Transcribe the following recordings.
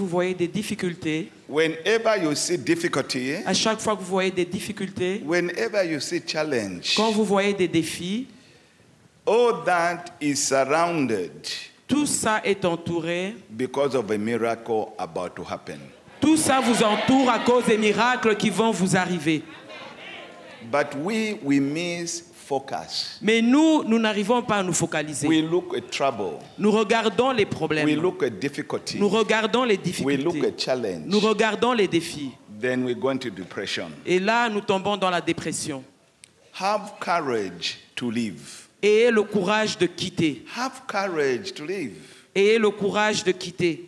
Vous voyez des difficultés. whenever you see difficulty, À chaque fois que vous voyez des difficultés, whenever you see challenge, quand vous voyez des défis, all that is surrounded tout ça est entouré. because of a miracle about to happen. Tout ça vous entoure à cause des miracles qui vont vous arriver. But we we miss focus. Mais nous, nous n'arrivons pas à nous focaliser. We look at trouble. Nous regardons les We problèmes. look at difficulty. Nous regardons les We look difficultés. at challenge. Nous regardons les défis. Then we go into depression. Et là, nous tombons dans la dépression. Have courage to live. Ayez le courage de quitter. Have courage to live. Ayez le courage de quitter.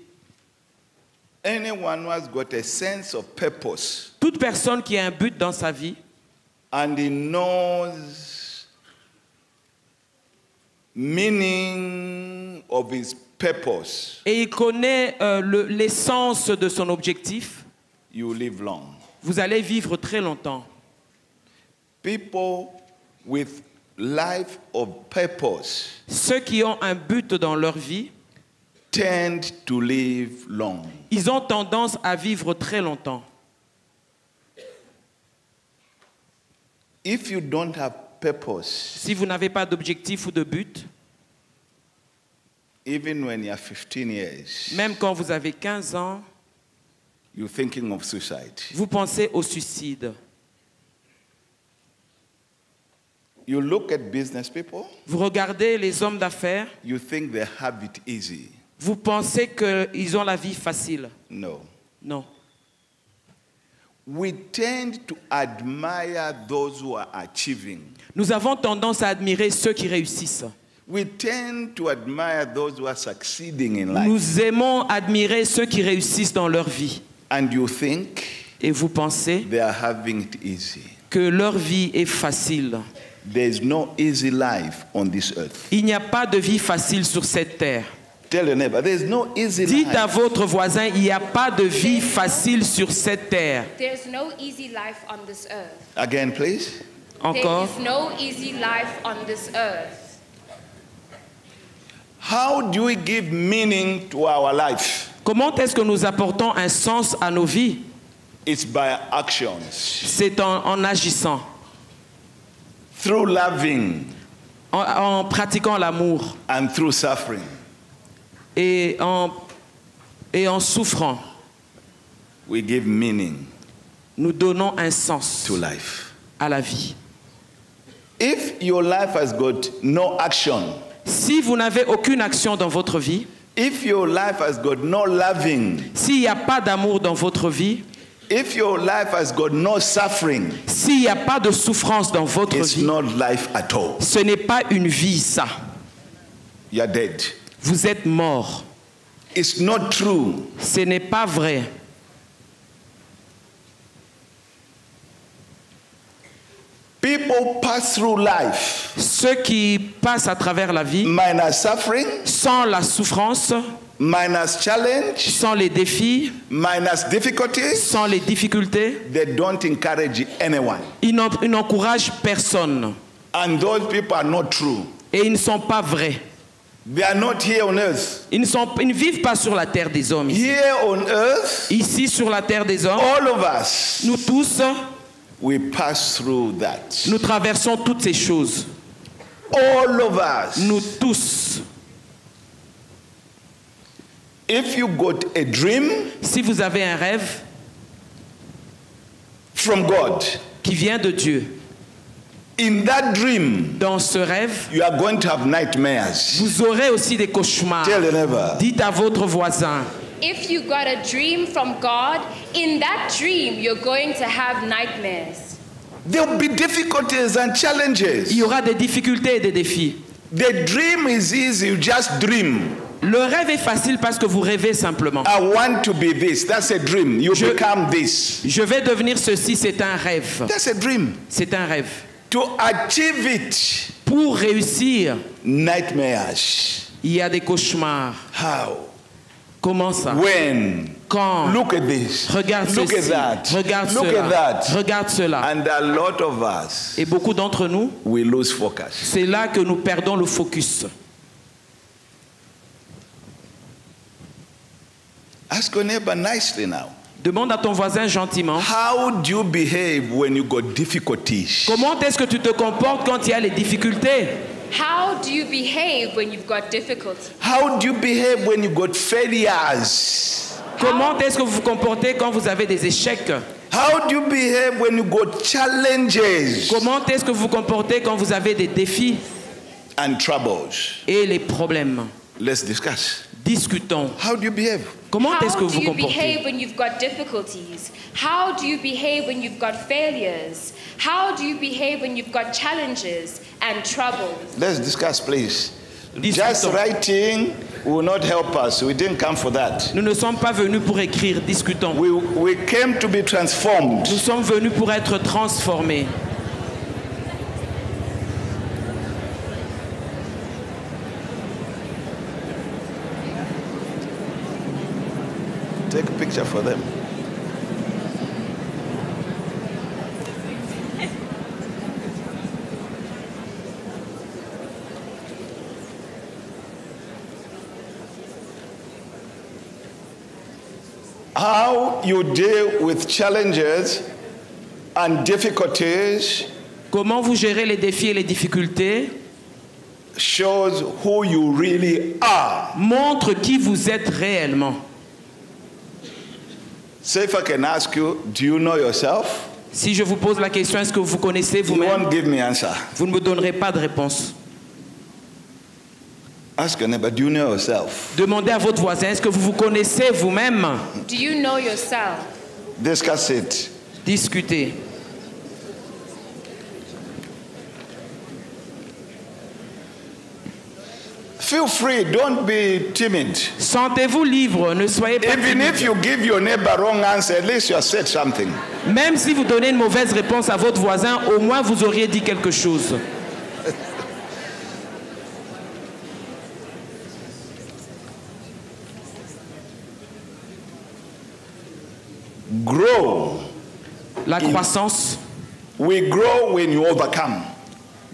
Anyone who has got a sense of purpose Toute personne qui a un but dans sa vie and he knows meaning of his purpose, et il connaît euh, le- l'essence de son objectif, you live long. vous allez vivre très longtemps. People with life of purpose Ceux qui ont un but dans leur vie, tend to live long. ils ont tendance à vivre très longtemps. If you don't have purpose, Si vous n'avez pas d'objectif ou de but, even when you're 15 years, même quand vous avez 15 ans, you're thinking of suicide. vous pensez au suicide. You look at business people, Vous regardez les hommes d'affaires, you think they have it easy. vous pensez qu'ils ont la vie facile. No. Non. We tend to admire those who are achieving. Nous avons tendance à admirer ceux qui réussissent. We tend to admire those who are succeeding in life. Nous aimons admirer ceux qui réussissent dans leur vie. And you think Et vous pensez they are having it easy. que leur vie est facile. There is no easy life on this earth. Il n'y a pas de vie facile sur cette terre. Tell your neighbor, there is no easy Dites à life. votre voisin, il n'y a pas de vie facile sur cette terre. There's no easy life on this earth. Again, please. Encore. There is no easy life on this earth. How do we give meaning to our life? Comment est-ce que nous apportons un sens à nos vies? It's by actions, C'est en, en agissant, through loving en, en pratiquant l'amour and through suffering. Et en, et en souffrant. We give meaning Nous donnons un sens to life. à la vie. If your life has got no action, Si vous n'avez aucune action dans votre vie, if your life has got no loving, s'il n'y a pas d'amour dans votre vie, if your life has got no suffering, s'il n'y a pas de souffrance dans votre it's vie, not life at all. ce n'est pas une vie, ça. You're dead. Vous êtes mort. It's not true. Ce n'est pas vrai. People pass through life Ceux qui passent à travers la vie minus suffering, sans la souffrance, minus challenge, sans les défis, minus difficulties. sans les difficultés, They don't encourage anyone. ils n'en- ils n'encouragent personne. And those people are not true. Et ils ne sont pas vrais. They are not here on earth. Ils ne, sont, ils ne vivent pas sur la terre des hommes. Ici, Here on earth, Ici, sur la terre des hommes, all of us, nous tous, we pass through that. nous traversons toutes ces choses. All of us. Nous tous. If you got a dream Si vous avez un rêve from God, qui vient de Dieu, in that dream, dans ce rêve, you are going to have nightmares. vous aurez aussi des cauchemars. Tell. Dites à votre voisin, If you got a dream from God, in that dream you're going to have nightmares. There will be difficulties and il challenges. y aura des difficultés et des défis. The dream is easy, you just dream. Le rêve est facile parce que vous rêvez simplement. I want to be this. That's a dream. You Je- become this. Je vais devenir ceci, c'est un rêve. That's a dream. C'est un rêve. To achieve it, Pour réussir, nightmares. il y a des cauchemars. How? Comment ça? When? Quand? Look at this. Regarde Look ceci. at that. Regarde Look cela. at that. Regarde cela. And a lot of us, Et beaucoup d'entre nous, we lose focus. c'est là que nous perdons le focus. Ask your neighbor nicely now. Demande à ton voisin gentiment. How do you behave when you got difficulties? Comment est-ce que tu te comportes quand il y a les difficultés? How do you behave when you've got difficulty? How do you behave when you got failures? Comment est-ce que vous vous comportez quand vous avez des échecs? How do you behave when you got challenges? Comment est-ce que vous vous comportez quand vous avez des défis? And troubles? et les problèmes? Let's discuss. Discutons. How do you behave? Comment est-ce que How vous do you behave when you've got difficulties? How do you behave when you've got failures? How do you behave when you've got challenges and troubles? Let's discuss, please. Discutons. Just writing will not help us. We didn't come for that. Nous ne sommes pas venus pour écrire, discutons. We, we came to be transformed. Nous sommes venus pour être transformés. Picture for them. How you deal with challenges and difficulties Comment vous gérez les défis et les difficultés shows who you really are. montre qui vous êtes réellement. So if I can ask you, do you know yourself? Si je vous pose la question, est-ce que vous connaissez You vous-même? won't give me answer. Vous ne me donnerez pas de réponse. Ask your neighbor, do you know yourself? Demandez à votre voisin, est-ce que vous vous connaissez vous-même? Do you know yourself? Discuss it. Discutez. Feel free, don't be timid. Sentez-vous libre, ne soyez pas Even timide. if you give your neighbor wrong answer, at least you have said something. Même si vous donnez une mauvaise réponse à votre voisin, au moins vous auriez dit quelque chose. Grow. La croissance, We grow when you overcome.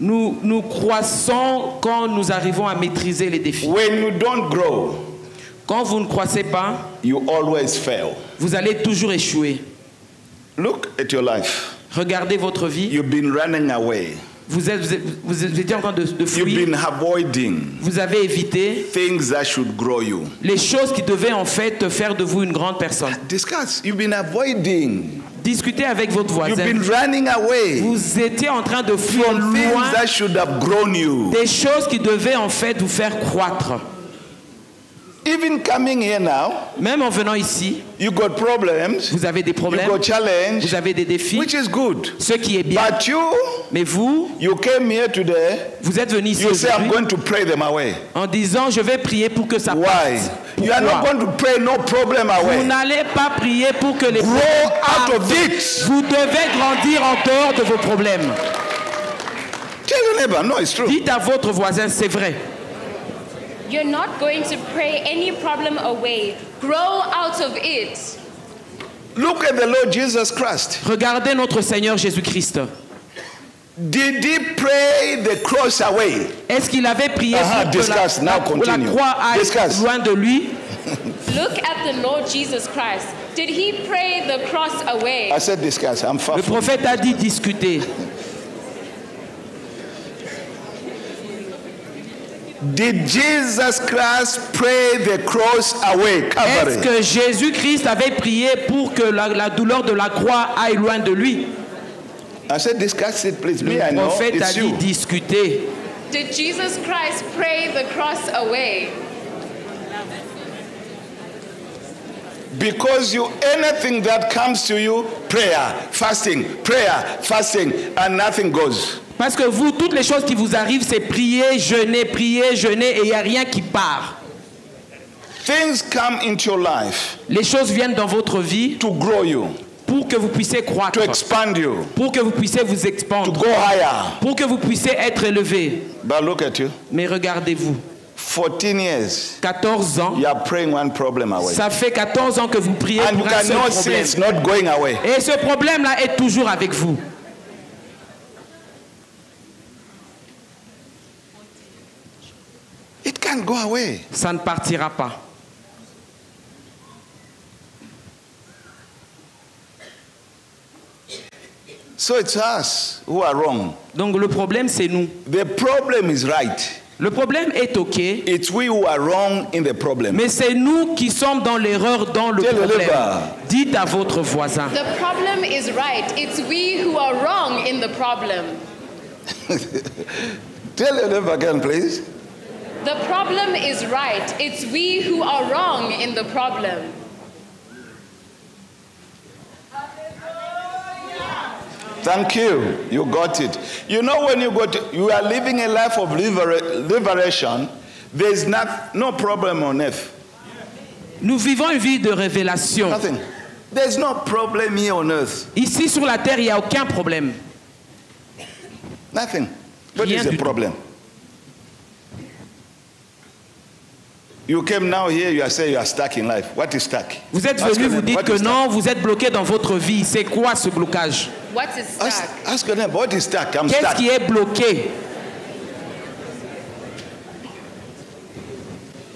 Nous, nous croissons quand nous arrivons à maîtriser les défis. When you don't grow, Quand vous ne croissez pas, you always fail. vous allez toujours échouer. Look at your life. Regardez votre vie. You've been running away. Vous êtes, vous étiez en train de, de You've fuir. been avoiding Vous avez évité things that should grow you. les choses qui devaient en fait faire de vous une grande personne. Discuss. You've been avoiding. Discutez avec votre You've voisin. been running away Vous étiez en train de fuir loin that should have grown you. des choses qui devaient en fait vous faire croître. Even coming here now, Même en venant ici, you got problems, vous avez des you problèmes, got challenge, vous avez des défis, which is good. ce qui est bien. But you, Mais vous, you came here today, vous êtes venu ici you say, I'm aujourd'hui going to pray them away. en disant je vais prier pour que ça Why? parte. You are not Pourquoi going to pray no problem Vous n'allez pas prier pour que les Grow problèmes out of partent. it. Vous devez grandir en dehors de vos problèmes. Tell your neighbor, no, it's true. Dites à votre voisin, c'est vrai. You're not going to pray any problem away. Grow out of it. Look at the Lord Jesus Christ. Regardez notre Seigneur Jésus-Christ. Did he pray the cross away? Est-ce qu'il avait prié Uh-huh, pour que la, discuss. Now la- croix aille Discuss. loin de lui? Look at the Lord Jesus Christ. Did he pray the cross away? I said discuss. I'm far Le prophète a dit discuter. Did Jesus Christ pray the cross away? Est-ce que Jésus-Christ avait prié pour que la, la douleur de la croix aille loin de lui? I said discuss it, please. Me, I Le know prophète a it's dit you. discuter. Did Jesus Christ pray the cross away? Because you anything that comes to you, prayer, fasting, prayer, fasting, and nothing goes. Parce que vous, toutes les choses qui vous arrivent, c'est prier, jeûner, prier, jeûner, et il n'y a rien qui part. Things come into your life Les choses viennent dans votre vie to grow you, pour que vous puissiez croître, to expand you, pour que vous puissiez vous to expandre, go higher. pour que vous puissiez être élevé. But look at you. Mais regardez-vous, 14 years, 14 ans, you are praying one problem away. ça fait 14 ans que vous priez And pour un seul problème. it's not going away. Et ce problème-là est toujours avec vous. can't go away. Ça ne partira pas. So it's us who are wrong. Donc le problème c'est nous. The problem is right. Le problème est OK. It's we who are wrong in the problem. Mais c'est nous qui sommes dans l'erreur dans le Tell problème. Le Dites à votre voisin. The problem is right. It's we who are wrong in the problem. Tell your neighbor again, please. The problem is right. It's we who are wrong in the problem. Thank you. You got it. You know when you got you are living a life of libera- liberation, there's not, no problem on earth. Nous vivons une vie de révélation. Nothing. There's no problem here on earth. Ici sur la terre, il n'y a aucun problème. Nothing. What Rien is the du tout. You came now here, you are saying you are stuck in life. What is stuck? Vous êtes Ask venu, your vous dites what que is stuck? non, vous êtes bloqué dans votre vie. C'est quoi ce blocage? What is Ask, stuck? ask your neighbor, what is stuck? I'm Qu'est-ce stuck. qui est bloqué?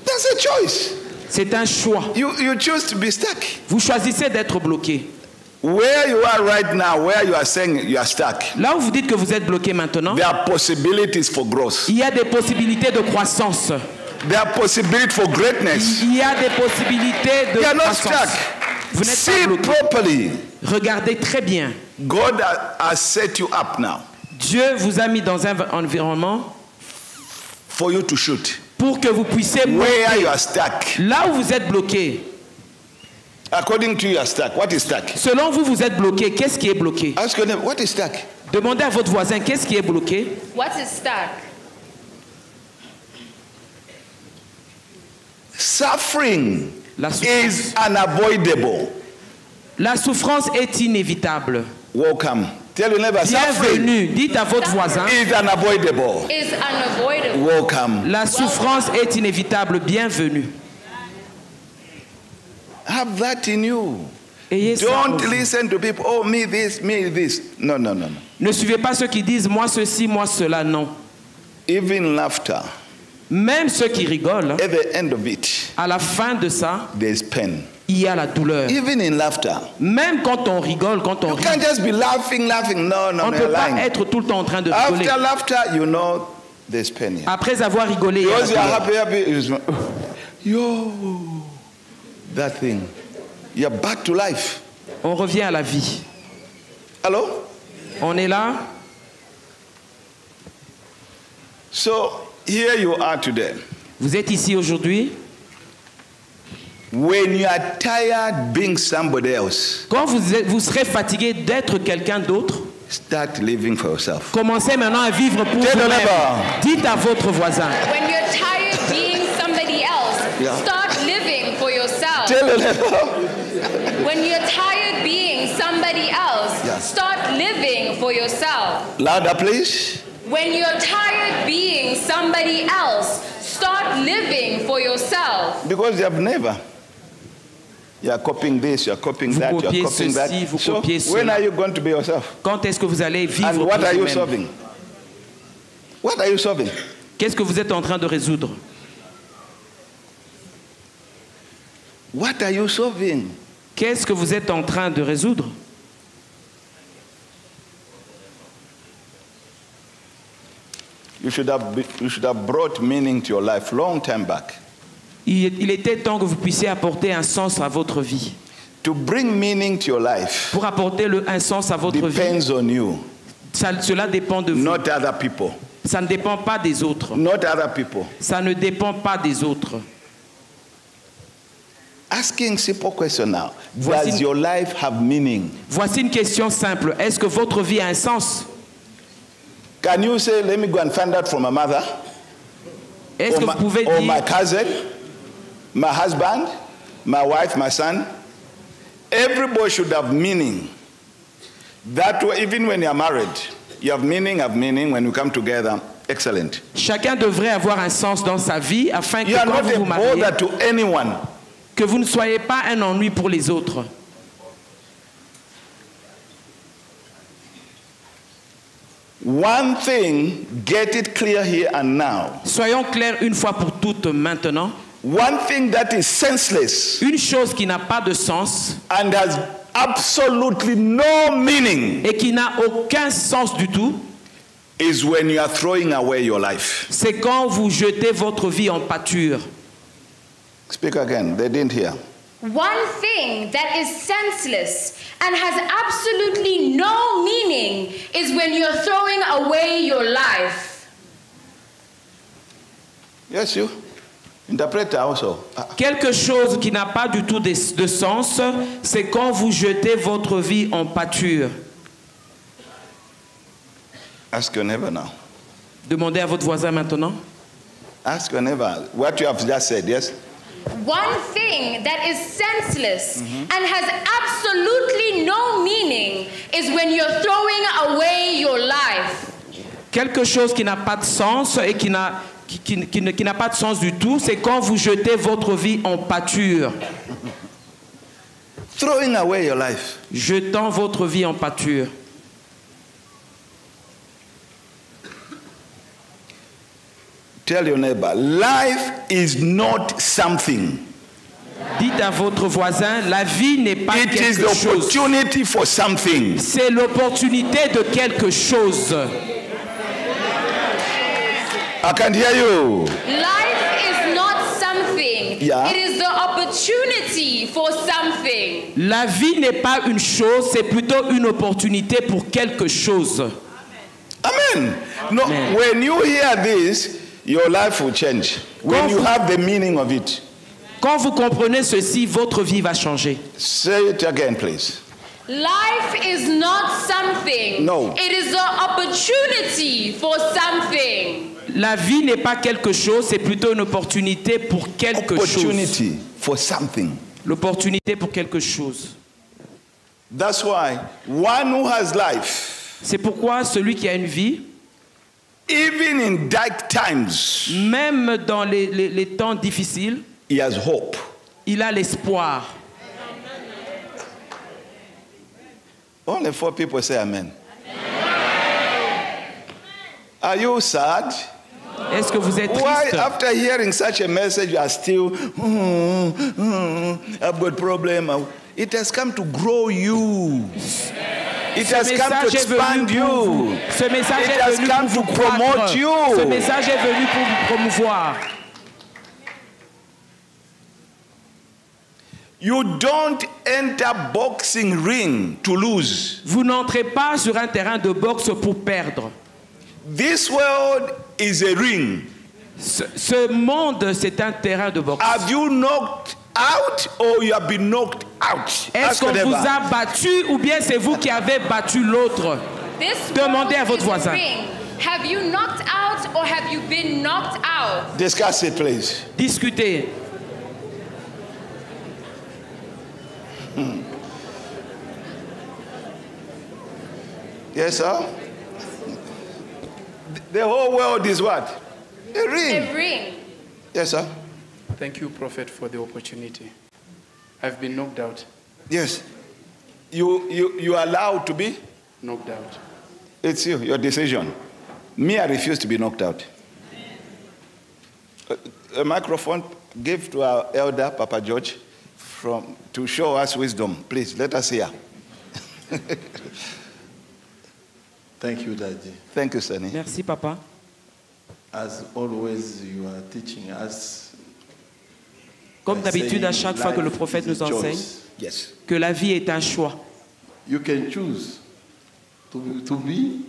That's a choice. C'est un choix. You, you choose to be stuck. Vous choisissez d'être bloqué. Where you are right now, where you are saying you are stuck, Là où vous dites que vous êtes bloqué maintenant, there are possibilities for growth. il y a des possibilités de croissance. There are possibilities for greatness. Il y a des possibilités de You are not croissance. stuck. Vous n'êtes See pas bloqué. properly. Regardez très bien. God ha- has set you up now Dieu vous a mis dans un environnement for you to shoot. pour que vous puissiez Where monter. you are stuck. Là où vous êtes bloqué, According to you, you are stuck. What is stuck? selon vous, vous êtes bloqué. Qu'est-ce qui est bloqué? Ask your neighbor, what is stuck? Demandez à votre voisin, qu'est-ce qui est bloqué? What is stuck? Suffering La souffrance. is unavoidable. La souffrance est inévitable. Welcome. Tell your neighbor, suffering Bienvenue. Dites à votre voisin, is unavoidable. Is unavoidable. Welcome. la souffrance est inévitable. Bienvenue. Have that in you. Ayez Don't listen to people. Oh, me this, me this. No, no, no, no. Ne suivez pas ceux qui disent moi ceci, moi cela. Non. Even laughter, Même ceux qui rigolent, at the end of it, à la fin de ça, there's pain. il y a la douleur. Even in laughter, Même quand on rigole, quand on you rit, can't just be laughing, laughing. No, no, on no, ne peut you're pas lying. être tout le temps en train de rigoler. After laughter, you know there's pain here. Après avoir rigolé, il y a la Because you are douleur. happy, happy. it's- Yo, that thing. You're back to life. on revient à la vie. Hello? On est là. So here you are today. Vous êtes ici aujourd'hui. When you are tired being somebody else, Quand vous, êtes- vous serez fatigué d'être quelqu'un d'autre, start living for yourself. commencez maintenant à vivre pour Tell the vous-même. Dites à votre voisin. When you're tired being somebody else, Yeah. start living for yourself. Tell the neighbor. When you're tired being somebody else, Yeah. start living for yourself. Louder, please. When you're tired being somebody else, start living for yourself. Because you have never. You are copying this, you are copying Vous that, you are copiez copying that. ceci, vous So copiez when cela. are you going to be yourself? Quand est-ce que vous allez vivre And pour what are you vous-même? solving? What are you solving? Qu'est-ce que vous êtes en train de résoudre? What are you solving? Qu'est-ce que vous êtes en train de résoudre? You should have, be, you should have brought meaning to your life long time back. il, il était temps que vous puissiez apporter un sens à votre vie. To bring meaning to your life Pour apporter le, un sens à votre vie, depends on you, ça- cela dépend de vous. not other people. Ça ne dépend pas des autres. Not other people. Ça ne dépend pas des autres. Asking simple question now. Voici- Does your life have meaning? Voici une question simple. Est-ce que votre vie a un sens? Can you say, let me go and find out from my mother? Est-ce or que my, vous pouvez or my cousin, my husband, my wife, my son. Everybody should have meaning. That way, even when you're married, you have meaning, have meaning. When you come together, excellent. chacun devrait avoir un sens dans sa vie afin que You quand vous vous mariez, to anyone. que vous ne soyez pas un ennui pour les autres. One thing, get it clear here and now. Soyons clairs une fois pour toutes maintenant. One thing that is senseless Une chose qui n'a pas de sens and has absolutely no meaning et qui n'a aucun sens du tout, is when you are throwing away your life. c'est quand vous jetez votre vie en pâture. Speak again. They didn't hear. One thing that is senseless and has absolutely no meaning is when you're throwing away your life. Yes, you. Interpreter also. Ah, Quelque chose qui n'a pas du tout de, de sens, c'est quand vous jetez votre vie en pâture. Ask your neighbor now. Demandez à votre voisin maintenant. Ask your neighbor what you have just said. Yes. One thing that is senseless and has absolutely no meaning is when you're throwing away your life. Quelque chose qui n'a pas de sens et qui n'a qui, qui- qui ne- qui n'a pas de sens du tout, c'est quand vous jetez votre vie en pâture. Throwing away your life. Jetant votre vie en pâture. Tell your neighbor, life is not something. Dites à votre voisin, la vie n'est pas It is the quelque chose. opportunity for something. C'est l'opportunité de quelque chose. I can hear you. Life is not something. Yeah. It is the opportunity for something. La vie n'est pas une chose, c'est plutôt une opportunité pour quelque chose. Amen. No, Amen. when you hear this, your life will change. When Quand you vous- have the meaning of it. Quand vous comprenez ceci, votre vie va changer. Say it again, please. Life is not something. No. It is the opportunity for something. La vie n'est pas quelque chose, c'est plutôt une opportunité pour quelque chose. Opportunity for something. L'opportunité pour quelque chose. That's why one who has life, C'est pourquoi celui qui a une vie, even in dark times, même dans les, les- les temps difficiles, he has hope. il a l'espoir. Only four people say amen. Are you sad? Est-ce que vous êtes Why, triste after hearing such a message, you are still, "Hmm, hmm, I've got problem. It has come to grow you. It Ce has come to message est expand venu pour vous. you. Ce message It est has venu come pour to promote you. Ce message est venu pour vous promouvoir. You don't enter boxing ring to lose. Vous n'entrez pas sur un terrain de boxe pour perdre. This world is a ring. Ce, ce monde, c'est un terrain de boxe. Have you knocked out or you have been knocked out? Est-ce qu'on vous a battu ou bien c'est vous qui avez battu l'autre? This Demandez à votre voisin. Have you knocked out or have you been knocked out? Discuss it, please. Discutez. Yes, sir? The whole world is what? A ring. A ring. Yes, sir? Thank you, Prophet, for the opportunity. I've been knocked out. Yes. You, you, you are allowed to be? Knocked out. It's you, your decision. Me, I refuse to be knocked out. A, a microphone, give to our elder, Papa George, from, to show us wisdom. Please, let us hear. Thank you, Daddy. Thank you, Sonny. Merci, papa. As always, you are teaching us. Comme d'habitude, à chaque fois que le prophète nous enseigne. Yes. que la vie est un choix. You can choose to be, to be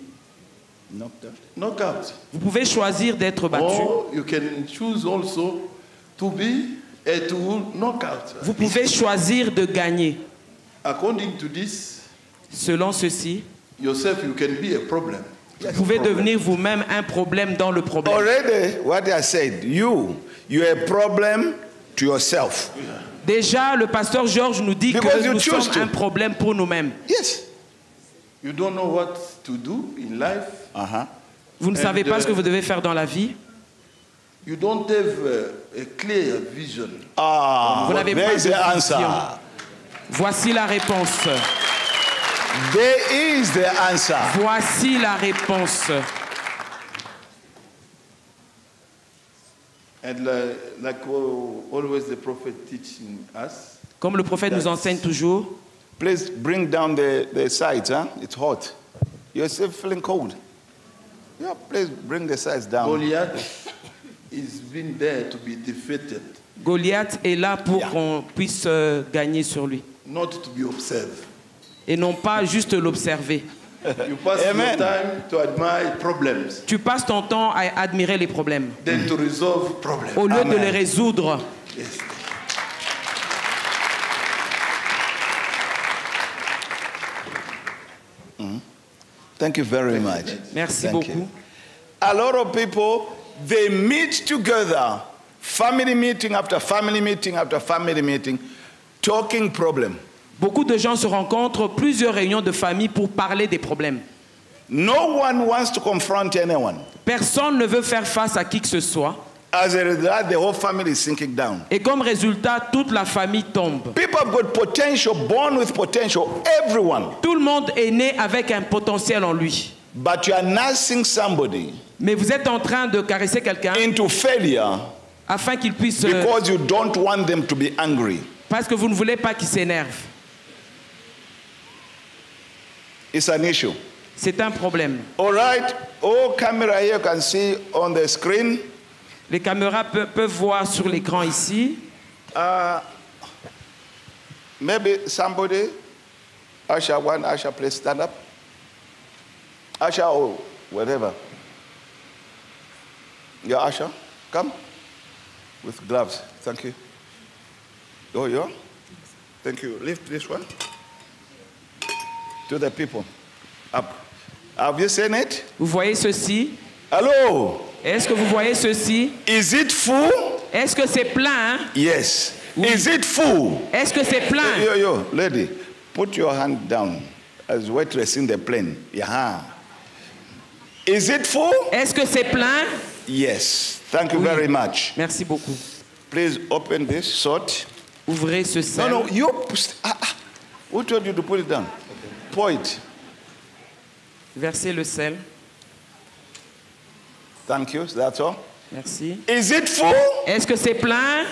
Knocked out. knocked out. Vous pouvez choisir d'être battu. Or you can choose also to be a to knock out. Vous pouvez choisir de gagner. According to this, Selon ceci, yourself you can be a problem. vous pouvez devenir vous-même un problème dans le problème. Already, what I said, you, you're a problem to yourself. Déjà, le pasteur Georges nous dit Because que nous sommes to. un problème pour nous-mêmes. Yes. You don't know what to do in life. Uh-huh. Vous ne And, savez pas uh, ce que vous devez faire dans la vie. You don't have uh, a clear vision. Ah, Vous n'avez there pas is de the answer. Voici la réponse. There is the answer. Voici la réponse. And like always the prophet teaching us, Comme le prophète nous enseigne toujours, Please bring down the, the sides, huh? It's hot. You're still feeling cold. Yeah, please bring the sides down. Goliath is been there to be defeated, Goliath est là pour Yeah. qu'on puisse euh, gagner sur lui. not to be observed. Et non pas juste l'observer. You pass Amen. your time to admire problems Tu passes ton temps à admirer les problèmes than to resolve problems. au lieu de les résoudre. Yes. Thank you very much. Merci Thank beaucoup. you. A lot of people, they meet together, family meeting after family meeting after family meeting, talking problem. Beaucoup de gens se rencontrent plusieurs réunions de famille pour parler des problèmes. No one wants to confront anyone. Personne ne veut faire face à qui que ce soit. As a result, the whole family is sinking down. Et comme résultat, toute la famille tombe. People have got potential, born with potential, everyone. Tout le monde est né avec un potentiel en lui. But you are nursing somebody Mais vous êtes en train de caresser quelqu'un into failure afin qu'il puisse... because you don't want them to be angry. parce que vous ne voulez pas qu'il s'énerve. It's an issue. C'est un problème. All right, all camera here can see on the screen. Les caméras pe- peuvent voir sur l'écran ici. Uh, maybe somebody, Asha one, Asha please stand up. Asha or whatever. Yeah, Asha, come with gloves. Thank you. Oh, yeah? Thank you. Lift this one to the people. Up. Have you seen it? Vous voyez ceci? Hello. Est-ce que vous voyez ceci? Is it full? Est-ce que c'est plein hein? Yes. Is it full? Est-ce que c'est plein? Yo, yo, lady, put your hand down as waitress in the plane. Yeah. Is it full? Est-ce que c'est plein? Yes. Thank you Oui. very much. Merci beaucoup. Please open this salt. Ouvrez ce No, sel. no, you. Ah, ah. Who told you to put it down? Pour it. Versez le sel. Thank you. That's all. Merci. Is it full? Est-ce que c'est plein?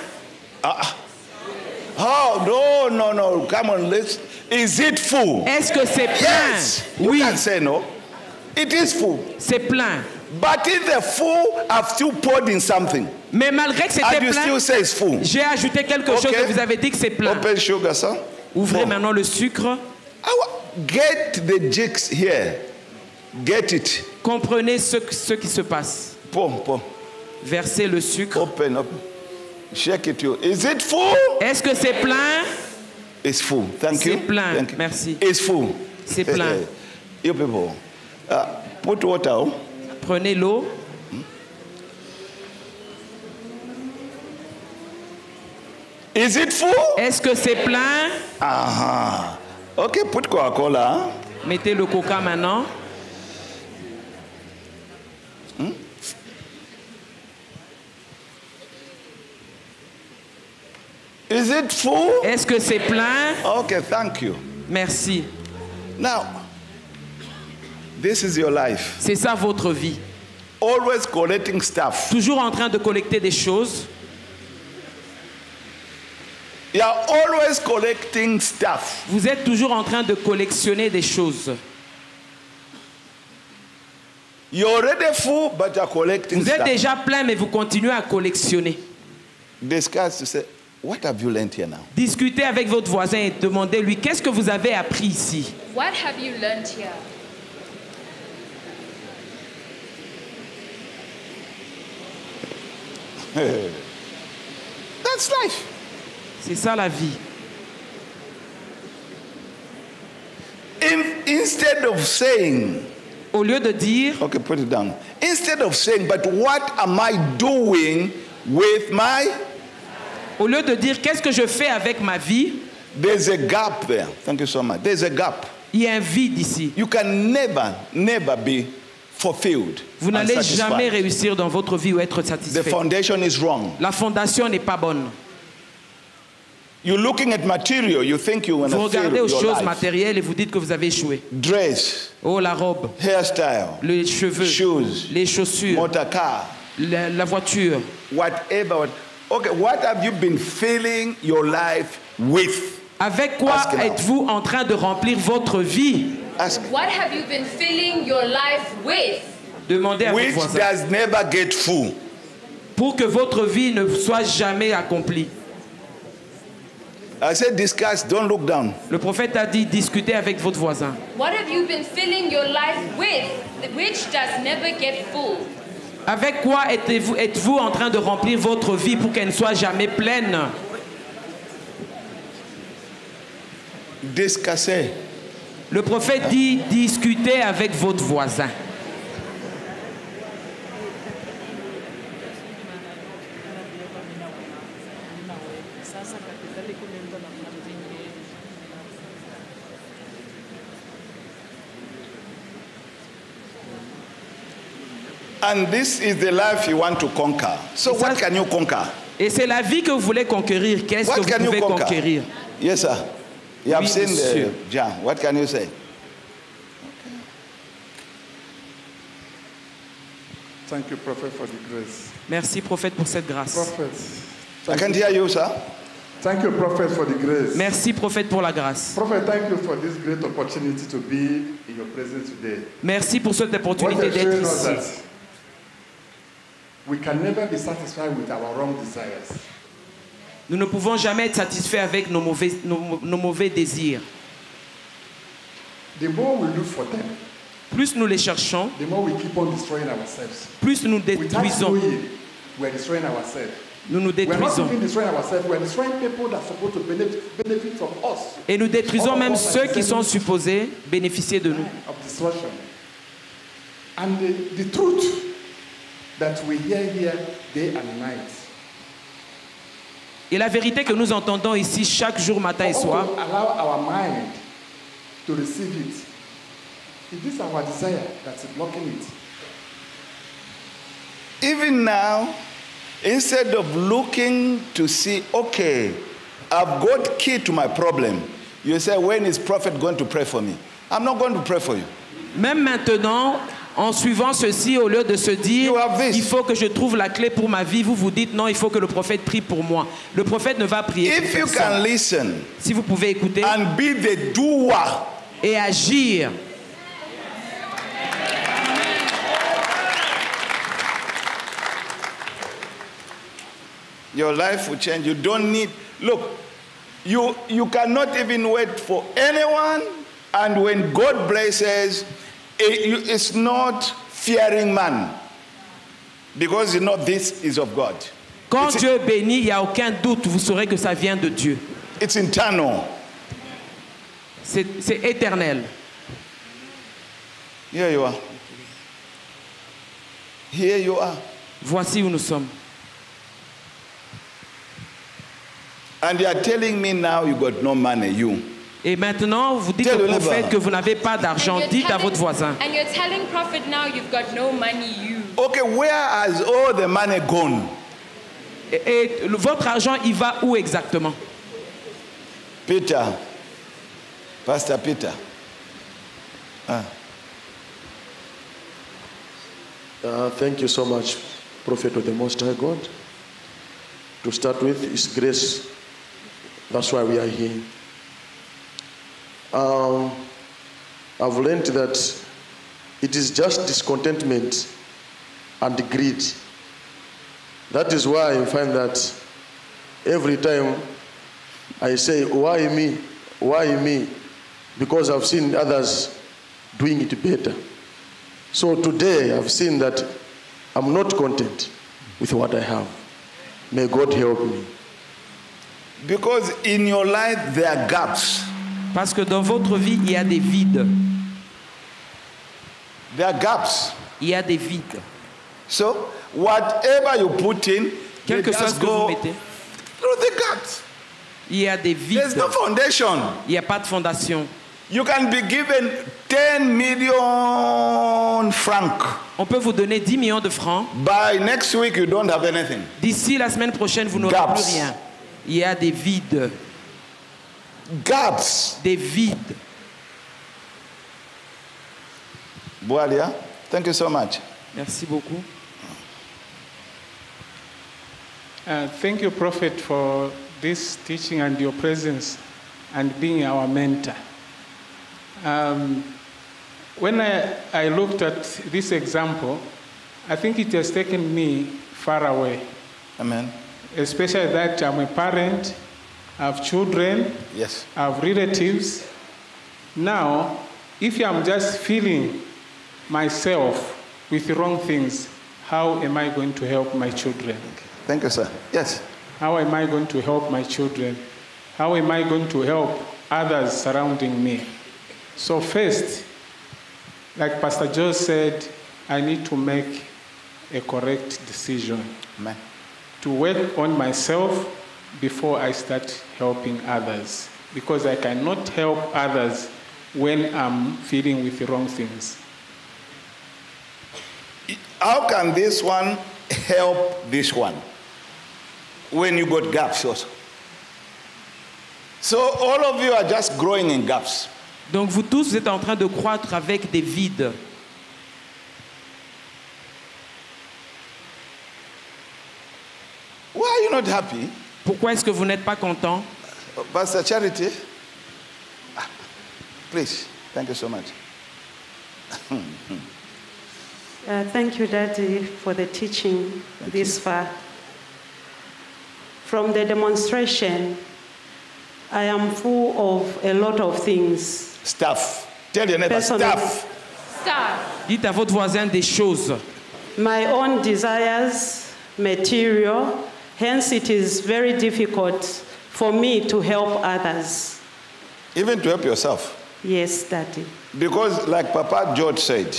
Oh no, no, no. Come on, let's. Is it full? Est-ce que c'est plein? Yes. You Oui, can say no. It is full. c'est plein. But if the full have still poured in something, Mais malgré que c'était you plein, still say it's full. j'ai ajouté quelque chose Ok. et vous avez dit que c'est plein. Open sugar, sir. Ouvrez Bon. maintenant le sucre. Get the jigs here. Get it. Comprenez ce, ce qui se passe. Pour, pour. Versez le sucre. Open up. Shake it. You. Is it full? Est-ce que c'est plein? It's full. Thank C'est you. plein. Thank you. Merci. It's full. C'est plein. you people. Uh, put water. Prenez l'eau. Is it full? Est-ce que c'est plein? Uh-huh. Okay, put Coca-Cola. huh? Mettez le coca maintenant. Is it full? Est-ce que c'est plein? Okay, thank you. Merci. Now, this is your life. C'est ça votre vie. Always collecting stuff. Toujours en train de collecter des choses. You are always collecting stuff. Vous êtes toujours en train de collectionner des choses. You're already full, but you're collecting Vous êtes stuff. déjà plein, mais vous continuez à collectionner. Discuss to say, what have you learned here now? Discutez avec votre voisin et demandez-lui qu'est-ce que vous avez appris ici? What have you learned here? That's life. C'est ça la vie. In, instead of saying, Au lieu de dire, okay, put it down. Instead of saying, but what am I doing with my? au lieu de dire qu'est-ce que je fais avec ma vie, There's a gap there. Thank you so much. There's a gap. il y a un vide ici. You can never, never be fulfilled. Vous n'allez jamais réussir dans votre vie ou être The satisfait. foundation is wrong. La fondation n'est pas bonne. You're looking at material. You think you want Vous regardez aux choses life. matérielles et vous dites que vous avez échoué. Dress, Oh, la robe, hairstyle, les cheveux, Shoes. les chaussures, motor car, la, la voiture. whatever. Okay, what have you been filling your life with? Avec quoi êtes-vous en train de remplir votre vie? Ask. What have you been filling your life with? Demandez à votre Which voisin. does never get full. Pour que votre vie ne soit jamais accomplie. I said discuss, don't look down. Le prophète a dit discutez avec votre voisin. What have you been filling your life with, which does never get full? Avec quoi êtes-vous êtes-vous en train de remplir votre vie pour qu'elle ne soit jamais pleine? Discussez. Le prophète dit discutez avec votre voisin. And this is the life you want to conquer. So what can you conquer? Et c'est la vie que vous voulez conquérir. Qu'est-ce que What vous can you pouvez conquer? conquérir? Yes, sir. You have Oui, seen monsieur. the John. What can you say? Thank you, Prophet, for the grace. Merci prophète pour cette grâce. Prophet, I thank can't hear you, sir. thank you, Prophet, for the grace. Merci prophète pour la grâce. Prophet, thank you for this great opportunity to be in your presence today. Merci pour cette opportunité d'être ici. That we can never be satisfied with our wrong desires. Nous ne pouvons jamais être satisfaits avec nos mauvais, nos- nos mauvais désirs. The more we look for them, Plus nous les cherchons, the more we keep on destroying ourselves. plus nous détruisons. destroying ourselves. Nous nous détruisons. even destroying ourselves, we're destroying people that are supposed to benefit, benefit from us. Et nous détruisons même ceux qui sont supposés bénéficier de nous. of destruction. And the, the truth that we hear here day and night. Et la vérité que nous entendons ici chaque jour, matin et soir, to allow our mind to receive it. It is our desire that's blocking it? Even now, instead of looking to see, okay, I've got key to my problem, you say, when is prophet going to pray for me? I'm not going to pray for you. même maintenant, en suivant ceci, au lieu de se dire, You il faut que je trouve la clé pour ma vie, vous vous dites, non, il faut que le prophète prie pour moi. Le prophète ne va prier pour If you personne. can listen Si vous pouvez écouter and be the doer, et agir, your life will change. You don't need, look, you, you cannot even wait for anyone. And when God blesses, Eh, it, it's not fearing man. Because you know this is of God. quand It's- Dieu bénit, il n'y a aucun doute, vous saurez que ça vient de Dieu. It's internal. C'est c'est éternel. Here you are. Here you are. Voici où nous sommes. And you are telling me now you got no money, you. Et maintenant, vous dites au prophète que vous n'avez pas And d'argent. you're Dites à telling- votre voisin. And you're telling prophet now you've got no money, you. Okay, where has all the money gone? Et, et votre argent, il va où exactement? Peter. Pastor Peter. Ah. Uh, thank you so much, Prophet of the Most High God. To start with, is grace. That's why we are here. Um, I've learned that it is just discontentment and greed. That is why I find that every time I say, Why me? Why me? Because I've seen others doing it better. So today I've seen that I'm not content with what I have. May God help me. Because in your life there are gaps. Parce que dans votre vie, il y a des vides. There are gaps. Il y a des vides. So whatever you put in, Quel que soit ce que vous mettez, through the gaps. il y a des There's vides. no foundation. Il n'y a pas de fondation. You can be given 10 million francs. On peut vous donner 10 millions de francs. By next week, you don't have anything. D'ici la semaine prochaine, vous n'aurez plus rien. Il y a des vides. Gaps. Des vides. Boalia, thank you so much. Merci beaucoup. Uh, thank you, Prophet, for this teaching and your presence. and being our mentor. Um, when I, I looked at this example, I think it has taken me far away, Amen. especially that I'm a parent, I have children, Yes. I have relatives. Now, if I'm just feeling myself with the wrong things, how am I going to help my children? Thank you, sir. Yes. How am I going to help my children? How am I going to help others surrounding me? So, first, like Pastor Joe said, I need to make a correct decision Amen. to work on myself before I start helping others. Because I cannot help others when I'm feeling with the wrong things. How can this one help this one when you got gaps also? So all of you are just growing in gaps. Donc vous tous, vous êtes en train de croître avec des vides. Why are you not happy? Pourquoi est-ce que vous n'êtes pas content? Pastor Charity? Ah, Please, thank you so much. Uh, thank you, Daddy, for the teaching this far. From the demonstration, I am full of a lot of things. Staff. Tell your neighbor, staff. Stop. Dites à votre voisin des choses. My own desires, material, hence, it is very difficult for me to help others. Even to help yourself. Yes, Daddy. Because, like Papa George said,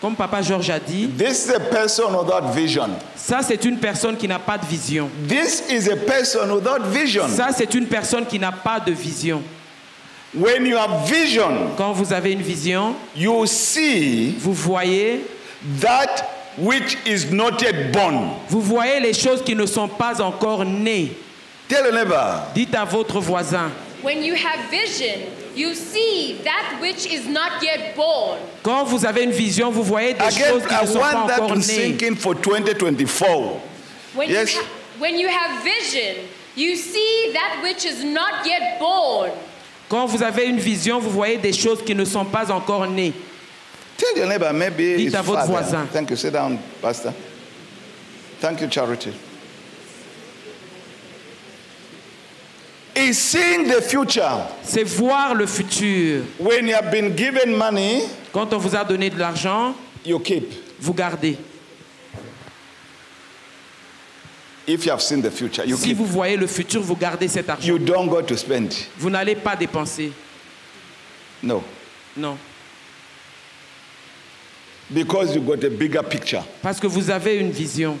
Comme Papa Georges a dit, this is a person without vision. ça c'est une personne qui n'a pas de vision. This is a person without vision. Ça c'est une personne qui n'a pas de vision. When you have vision, Quand vous avez une vision, you see vous voyez, that which is not yet born. vous voyez les choses qui ne sont pas encore nées. Tell your neighbor, Dites à votre voisin, When you have vision, you see that which is not yet born. quand vous avez une vision, vous voyez des again, choses qui I ne sont pas encore nées. for 2024. When, Yes. you when you have vision, you see that which is not yet born. Quand vous avez une vision, vous voyez des choses qui ne sont pas encore nées. Tell your neighbor, maybe Dites it's à votre father. voisin. Thank you. Sit down, Pastor. Thank you, Charity. Is seeing the future. C'est voir le futur. When you have been given money, Quand on vous a donné de l'argent, you keep. vous gardez. If you have seen the future, you Si keep. vous voyez le futur, vous gardez cet argent. You don't go to spend. Vous n'allez pas dépenser. No. Non. Because you got a bigger picture. Parce que vous avez une vision.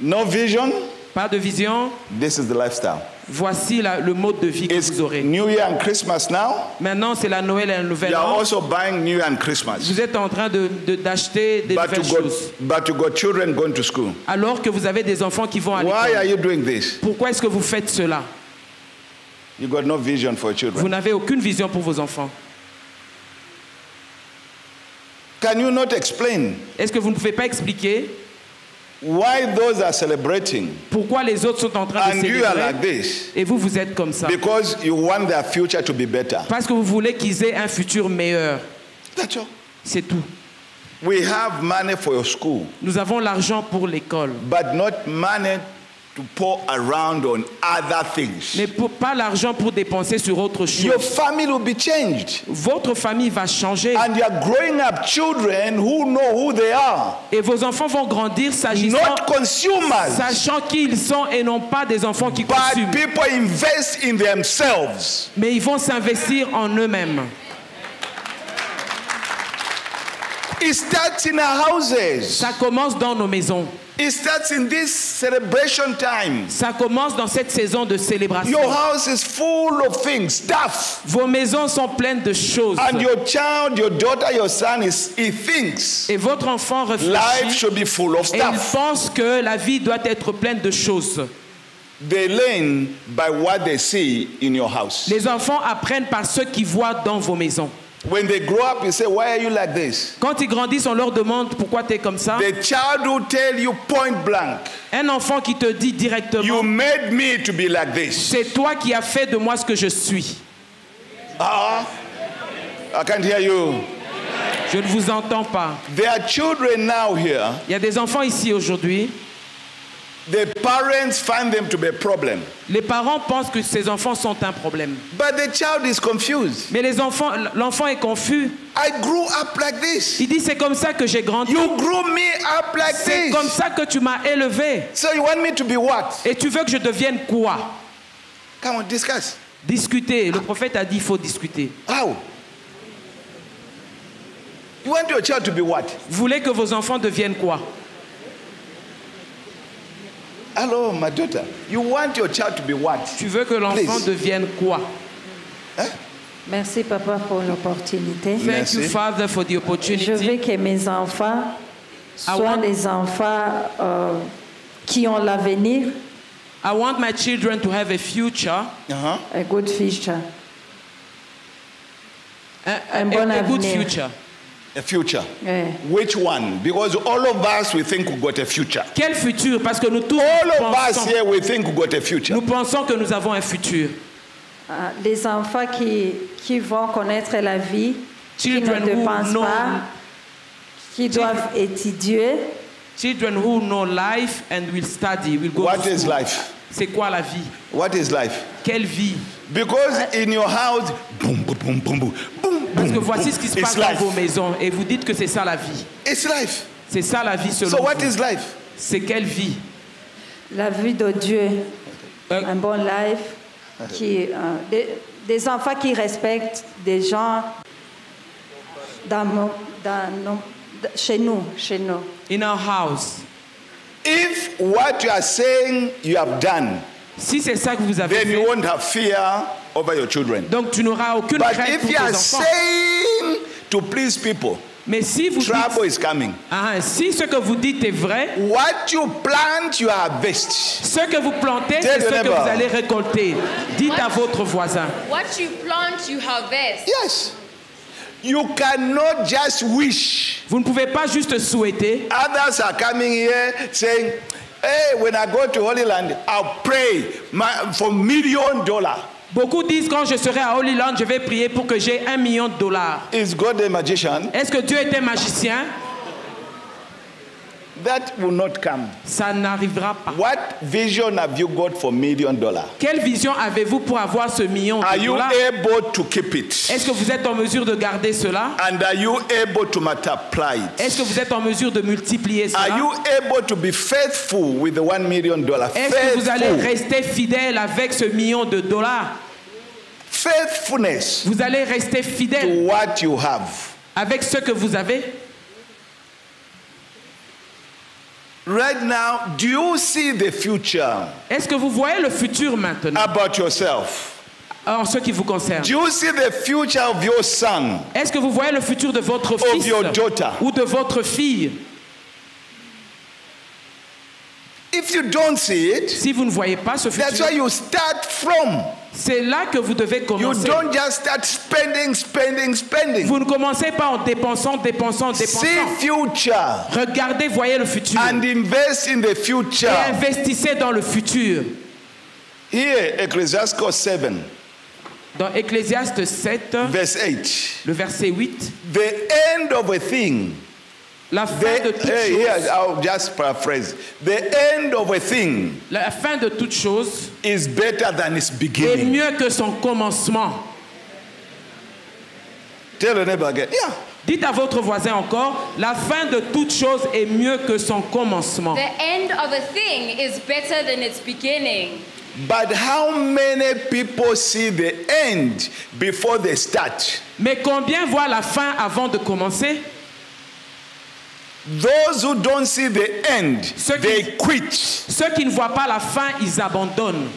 No vision, Pas de vision, this is the lifestyle. voici la- le mode de vie que It's vous aurez. New Year and Christmas now. Maintenant, c'est la Noël et la Nouvelle You are An. also buying New Year and Christmas. Vous êtes en train de- de- d'acheter des But nouvelles got, choses. but you got children going to school. Alors que vous avez des enfants qui vont à Why are l'école. you doing this? Pourquoi est-ce que vous faites cela? You got no vision for your Vous children. n'avez aucune vision pour vos enfants. Can you not explain Est-ce que vous ne pouvez pas expliquer why those are celebrating? pourquoi les autres sont en train de and you are célébrer like this? et vous, vous êtes comme ça? Because you want their future to be better. Parce que vous voulez qu'ils aient un futur meilleur. That's all. C'est tout. We have money for your school, Nous avons l'argent pour l'école, but not money to pour around on other things. mais pour- pas l'argent pour dépenser sur autre chose. Your family will be changed. Votre famille va changer And you are growing up children who know who they are, et vos enfants vont grandir not consumers. sachant qui ils sont et non pas des enfants qui But consument. people invest in themselves. Mais ils vont s'investir en eux-mêmes. It starts in our houses. Ça commence dans nos maisons. It starts in this celebration time. Ça commence dans cette saison de célébration. Your house is full of things, stuff. Vos maisons sont pleines de choses. And your child, your daughter, your son is he thinks Et votre enfant life réfléchit should be full of et il stuff. pense que la vie doit être pleine de choses. They learn by what they see in your house. Les enfants apprennent par ce qu'ils voient dans vos maisons. When they grow up, you say, Why are you like this? Quand ils grandissent, on leur demande pourquoi tu es comme ça? The child will tell you point blank, Un enfant qui te dit You directement, made me to be like this. c'est toi qui as fait de moi ce que je suis. Ah, I can't hear you. Je ne vous entends pas. There are children now here. Il y a des enfants ici aujourd'hui. The parents find them to be a problem. Les parents pensent que ces enfants sont un problème. But the child is confused. Mais les enfants, l'enfant est confus. I grew up like this. Il dit c'est comme ça que j'ai grandi. You grew me up like C'est comme ça que tu m'as élevé. So you want me to be what? Et tu veux que je devienne quoi? Come on, discuss. Discuter. Le prophète a dit il faut discuter. How? You want your child to be what? Vous voulez que vos enfants deviennent quoi? Hello, my daughter. You want your child to be what? Tu veux que l'enfant Please. devienne quoi Merci papa pour l'opportunité. Thank you, Father, for the Je veux opportunity. que mes enfants I soient want- des enfants euh, qui ont l'avenir, I want my children to have a future, Uh-huh. a good future. a, a- Un bon a good future. A future. Eh, Which one? Because all of us, we think we got a future. Quel futur Parce que nous tous All of us here, we think we got a future. nous pensons que nous avons un futur. ah, les enfants qui, qui vont connaître la vie, qui ne Children who dépensent know, pas, qui doivent étudier. children who know life and will study, will go What to is life? C'est quoi la vie What is life? Quelle vie Because in your house, boom, boom, boom, boom, boom, boom, Parce que voici boom. ce qui se It's passe dans life. vos maisons et vous dites que c'est ça la vie. It's life. C'est ça la vie selon So what vous. is life? C'est quelle vie? La vie de Dieu, Euh, un bon life, qui, euh, des, des enfants qui respectent des gens dans, mon- dans nos- chez nous, chez nous. In our house. If what you are saying you have done, Si c'est ça que vous avez then you fait, won't have fear over your children. donc tu n'auras aucune But crainte if pour you tes are enfants. saying to please people, Mais si vous dites, trouble is coming. Ah, si ce que vous dites est vrai, What you plant, you harvest. ce que vous plantez, Tell c'est ce your que neighbor. vous allez récolter. Dites à votre voisin. What you plant, you harvest. Yes. You cannot just wish. Vous ne pouvez pas juste souhaiter. Others are coming here saying, hey, when I go to Holy Land, I'll pray my, for million dollar. Beaucoup disent quand je serai à Holy Land, je vais prier pour que j'ai un million de dollars. Is God a magician? Est-ce que Dieu est un magicien? That will not come. Ça n'arrivera pas. What vision have you got for million dollar? Quelle vision avez-vous pour avoir ce million Are de you dollars? able to keep it? Est-ce que vous êtes en mesure de garder cela? And are you able to multiply Est-ce it? que vous êtes en mesure de multiplier Are cela you able to be faithful with the one million dollar? Est-ce que vous allez rester fidèle avec ce million de dollars? Faithfulness Vous allez rester to fidèle what you have. avec ce que vous avez? Right now, do you see the future? Est-ce que vous voyez le futur maintenant? About yourself? en ce qui vous concerne Do you see the future of your son? Est-ce que vous voyez le futur de votre fils? your daughter? ou de votre fille? If you don't see it, Si vous ne voyez pas ce that's futur, where you start from. C'est là que vous devez You commencer. don't just start spending, spending, spending. Vous ne commencez pas en dépensant, dépensant, dépensant. See future Regardez, voyez le futur. and invest in the Et future. investissez dans le futur. Here, Ecclesiastes 7, Dans Ecclésiaste 7, verse 8. le verset 8, The end of a thing. La fin de The, toute hey, chose, here, I'll just paraphrase. The end of a thing la fin de toute chose is better than its est beginning. mieux que son commencement. Tell your neighbor again. Yeah. Dites à votre voisin encore, la fin de toute chose est mieux que son commencement. The end of a thing is better than its beginning. But how many people see the end before they start? Mais combien voient la fin avant de commencer? Those who don't see the end, Ceux qui- they quit. Ceux qui ne voient pas la fin, ils abandonnent.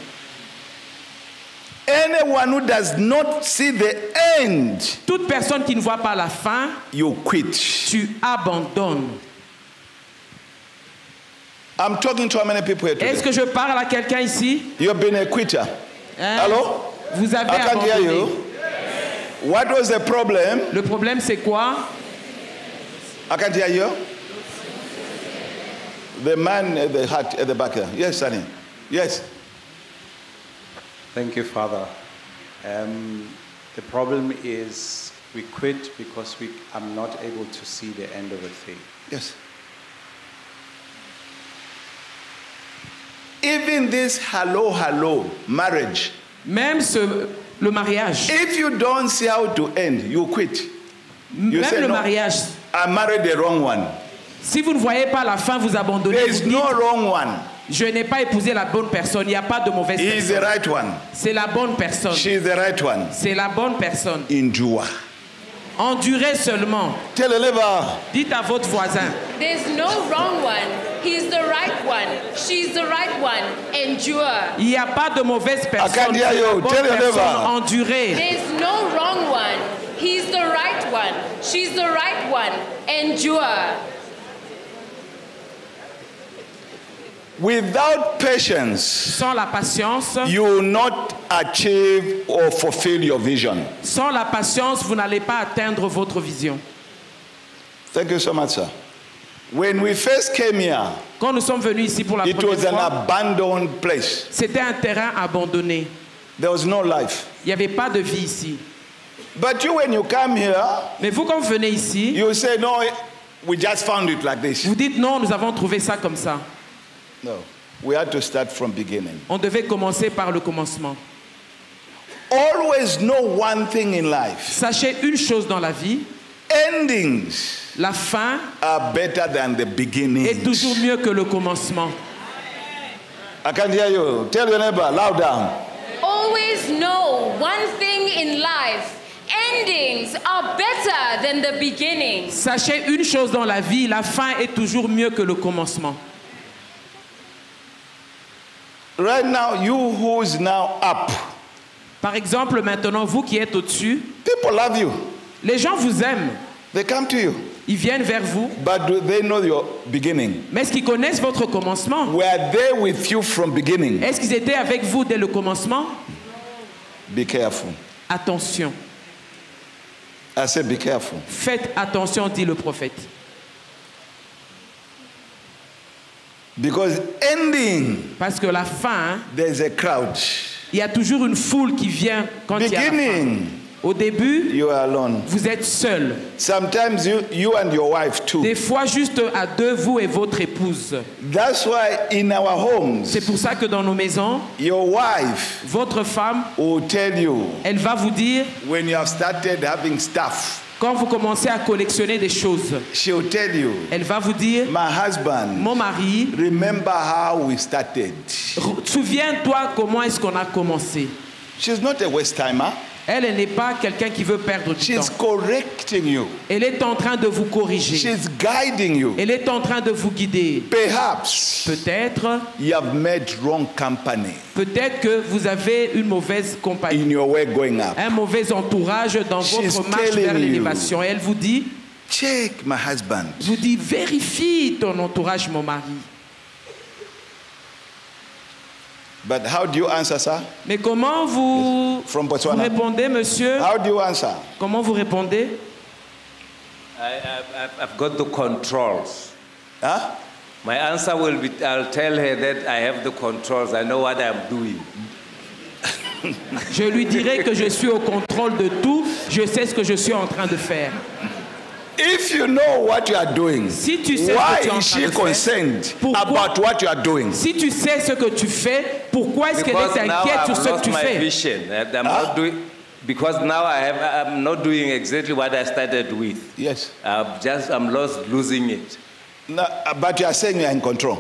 Anyone who does not see the end, Toute personne qui ne voit pas la fin, you quit. tu abandonnes. I'm talking to how many people here Est-ce today? que je parle à quelqu'un ici? You've been a quitter. Hein? Hello? Vous avez I can't hear you. What was the problem? Le problème, c'est quoi? I can't hear you. The man at the hat at the back here. Yes, Sonny. Yes. Thank you, Father. Um, the problem is we quit because we I'm not able to see the end of a thing. Yes. Even this hello, hello marriage. Même ce, le mariage. If you don't see how to end, you quit. You Même say, le "No, mariage. I married the wrong one. Si vous ne voyez pas la fin, vous abandonnez. There Vous is dites, no wrong one. je n'ai pas épousé la bonne personne. Il n'y a pas de mauvaise He is the personne. right one. C'est la bonne personne. She is the right one. C'est la bonne personne. Endure. Endurez seulement. Tell the neighbor, Dites à votre voisin, There's no wrong one. He's the right one. She's the right one. Endure. il n'y a pas de mauvaise personne. la bonne Tell personne. Endurez. There's no wrong one. He's the right one. She's the right one. Endure. Without patience, Sans la patience, you will not achieve or fulfill your vision. sans la patience, vous n'allez pas atteindre votre vision. Thank you so much, sir. When we first came here, Quand nous sommes venus ici pour la it première was an fois, abandoned place. c'était un terrain abandonné. There was no life. Il n'y avait pas de vie ici. But you, when you come here, Mais vous, quand vous venez ici, you say, No, we just found it like this. vous dites non, nous avons trouvé ça comme ça. No. We had to start from beginning. On devait commencer par le commencement. Always know one thing in life. Sachez une chose dans la vie, Endings la fin are better than the est beginning. toujours mieux que le commencement. I can hear you. Tell your neighbor, loud down. Always know one thing in life. Endings are better than the beginnings. Sachez une chose dans la vie, la fin est toujours mieux que le commencement. Right now, you who's now up, Par exemple, maintenant, vous qui êtes au-dessus, people love you. les gens vous aiment, They come to you. ils viennent vers vous, But do they know your beginning? mais est-ce qu'ils connaissent votre commencement? Were they with you from beginning? Est-ce qu'ils étaient avec vous dès le commencement? Be careful. Attention, I said, be careful. faites attention, dit le prophète. Because ending, Parce que la fin, there's a crowd. il y a toujours une foule qui vient quand il y a la fin. Beginning, Au début, you are alone. vous êtes seul. Sometimes you, you and your wife too. Des fois, juste à deux, vous et votre épouse. That's why in our homes, C'est pour ça que dans nos maisons, your wife votre femme, will tell you elle va vous dire, when you have started having stuff. Quand vous commencez à collectionner des choses, She'll tell you, elle va vous dire, my husband, mon mari, remember how we started. re- souviens-toi comment est-ce qu'on a commencé. She's not a waste timer. Elle, n'est pas quelqu'un qui veut perdre du She's temps. correcting you. Elle est en train de vous corriger. She's guiding you. Elle est en train de vous guider. Perhaps Peut-être, you have made wrong company peut-être que vous avez une mauvaise compagnie, in your way going up. un mauvais entourage dans She's votre marche vers l'élévation. Elle vous dit, Check my husband. vous dit, vérifie ton entourage, mon mari. But how do you answer, sir? Mais comment vous, From vous Botswana. répondez, monsieur? How do you answer? Comment vous répondez? I, I, I've- I've got the controls. Huh? My answer will be I'll tell her that I have the controls, I know what I'm doing. Je lui dirai que je suis au contrôle de tout, je sais ce que je suis en train de faire. If you know what you are doing, Si tu sais why ce que tu es en is train she de faire, concerned pourquoi- about what you are doing? Si tu sais ce que tu fais, pourquoi est-ce qu'elle Because est now inquiète I've sur ce que lost tu my fais vision. I- I'm Ah. not doing because now I have I'm not doing exactly what I started with. Yes. I'm just I'm lost losing it. No, but you are saying you are in control.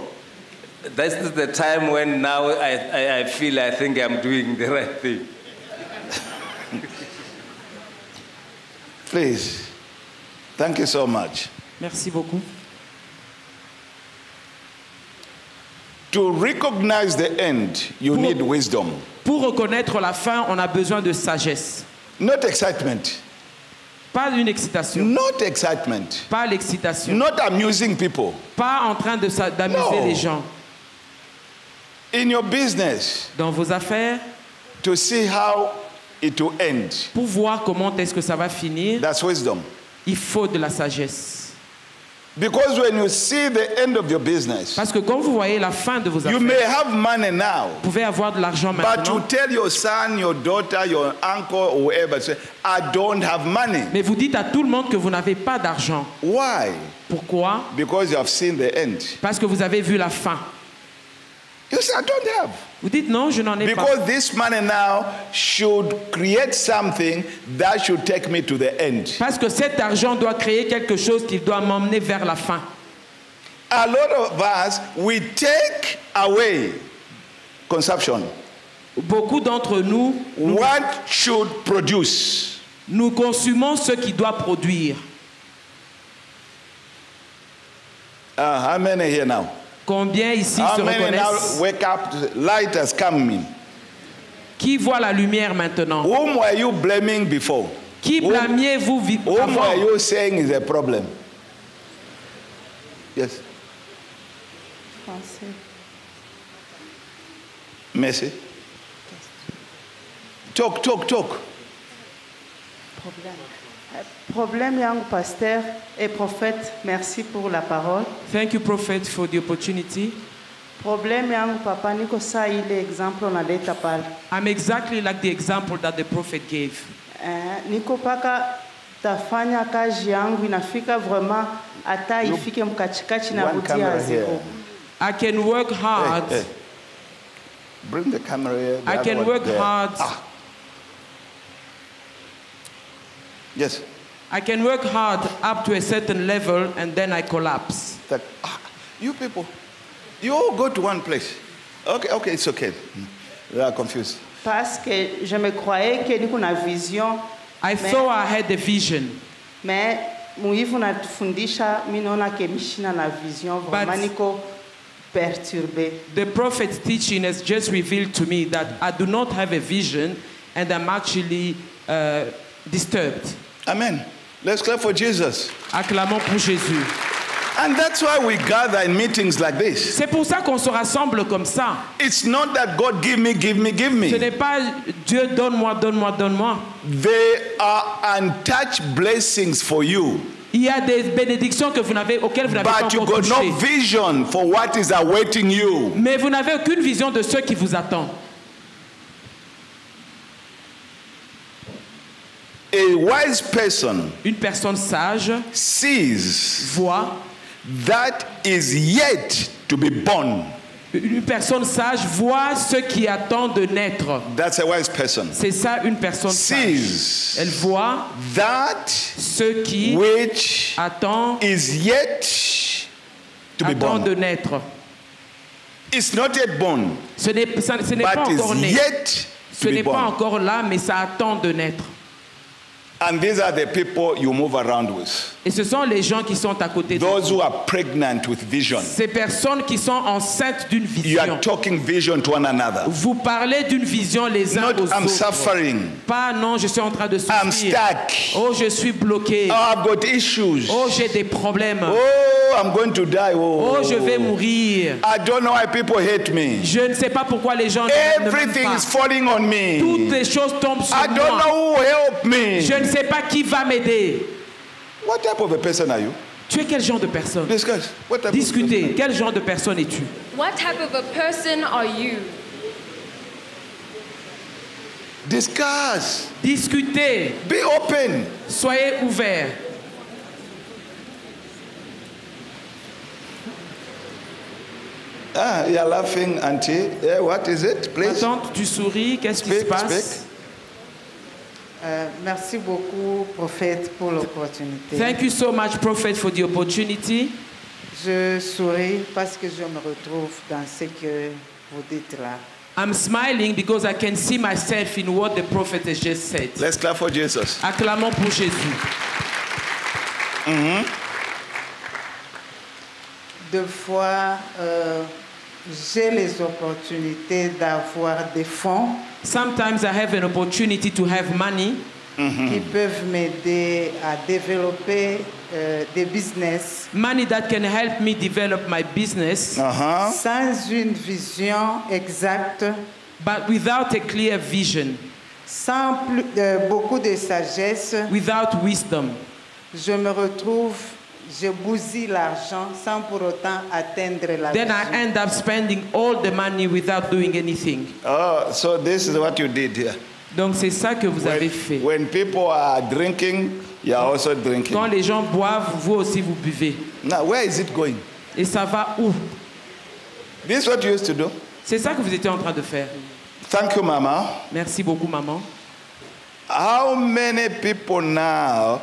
This is the time when now I, I, I feel I think I'm doing the right thing. Please. Thank you so much. Merci beaucoup. To recognize the end, you Pour- need wisdom, Pour reconnaître la fin, on a besoin de sagesse. not excitement. Pas une excitation, Not excitement. pas l'excitation, Not amusing people. pas en train de d'amuser No. les gens. In your business, Dans vos affaires, to see how it will end. Pour voir comment est-ce que ça va finir, That's wisdom. Il faut de la sagesse. Because when you see the end of your business, Parce que quand vous voyez la fin de vos you may affaires, have money now, vous pouvez avoir de l'argent but maintenant, you tell your son, your daughter, your uncle, or whoever, say, I don't have money. mais vous dites à tout le monde que vous n'avez pas d'argent. Why? Pourquoi? Because you have seen the end. Parce que vous avez vu la fin. You say, I don't have. Vous dites non, je n'en ai pas. Because this money now should create something that should take me to the end. Parce que cet argent doit créer quelque chose qui doit m'emmener vers la fin. A lot of us, we take away consumption. Beaucoup d'entre nous, What should produce? nous consumons ce qui doit produire. Uh, how many here now? Combien ici How se many now reconnaissent? wake up? Light has come in? Qui voit la lumière maintenant? Whom were you blaming before? Qui Whom- blâmiez-vous vi- Whom avant? were you saying is a problem? Yes. Talk, talk, talk. Problème yangu pasteur et prophète, merci pour la parole. Thank you, Prophet, for the opportunity. Problème yangu papa niko saa ile example unaleta pale. I'm exactly like the example that the Prophet gave. Eh, niko paka tafanya kazi yangu inafika vraiment hata ifike mkachikachi na One butia camera zero. here. I can work hard. Hey, hey. Bring the camera here. the I can work there. hard. Ah. Yes. I can work hard up to a certain level and then I collapse. That, ah, you people, you all go to one place. Okay, okay, it's okay. They are confused. Parce que je me croyais que niko na vision I Mais- thought I had a vision, mais muhivu natufundisha mi naona ke mishina na vision vraiment But- niko perturbe. the prophet's teaching has just revealed to me that I do not have a vision and I'm actually uh, disturbed. Amen. Let's clap for Jesus. Acclamons pour Jésus. And that's why we gather in meetings like this. C'est pour ça qu'on se rassemble comme ça. It's not that God give me, give me, give Ce me. n'est pas Dieu donne-moi, donne-moi, donne-moi. They are untouched blessings for you. Il y a des bénédictions que vous n'avez, auxquelles vous n'avez pas encore touché. no vision for what is awaiting you. Mais vous n'avez aucune vision de ce qui vous attend. A wise person Une personne sage sees voit, that is yet to be born. une personne sage voit ce qui attend de naître. That's a wise person. C'est ça une personne sage. Sees Elle voit that ce qui which attend, is yet to be born. de naître. It's not yet born, Ce n'est pas encore né. yet Ce to n'est pas encore là, mais ça attend de naître. And these are the people you move around with. Et ce sont les gens qui sont à côté de Those vous. who are pregnant with vision. Ces personnes qui sont enceintes d'une You vision. are talking vision to one another. Vous parlez d'une vision les uns Not aux I'm autres. suffering. Pas non, je suis en train de I'm souffrir. stuck. Oh, je suis bloqué. Oh, I've got issues. Oh, j'ai des problèmes. Oh, I'm going to die. Oh, Oh, je vais mourir. I don't know why people hate me. Je ne sais pas pourquoi les gens ne m'aiment Everything pas. is falling on me. Toutes les choses tombent sur I don't moi. know who help me. Je ne sais pas qui va m'aider. What type of a person are you? Tu es quel genre de personne? Discuss. What type of Discutez. Quel genre de personne es-tu? What type of a person are you? Discuss. Discutez. Be open. Soyez ouverts. Ah, you're laughing, auntie. Yeah, what is it, please? tante, tu souris. Qu'est-ce qui se passe? speak. Euh, merci beaucoup prophète pour l'opportunité. Thank you so much, Prophet, for the opportunity. Je souris parce que je me retrouve dans ce que vous dites là. I'm smiling because I can see myself in what the prophet has just said. Let's clap for Jesus. Acclamons pour Jésus. Deux fois, euh, j'ai les opportunités d'avoir des fonds Sometimes I have an opportunity to have money qui peuvent m'aider à développer euh, des business. Money that can help me develop my business, Uh-huh. sans une vision exacte. But without a clear vision. Sans plus- euh, beaucoup de sagesse, without wisdom, je me retrouve, je bousille l'argent sans pour autant atteindre la then I end up spending all the money without doing anything. Oh, so this is what you did here. Donc c'est ça que vous avez fait. When people are drinking, you are also drinking. Quand les gens boivent, vous aussi vous buvez. Now, where is it going? Et ça va où? This is what you used to do. C'est ça que vous étiez en train de faire. Thank you, Mama. Merci beaucoup, maman. How many people now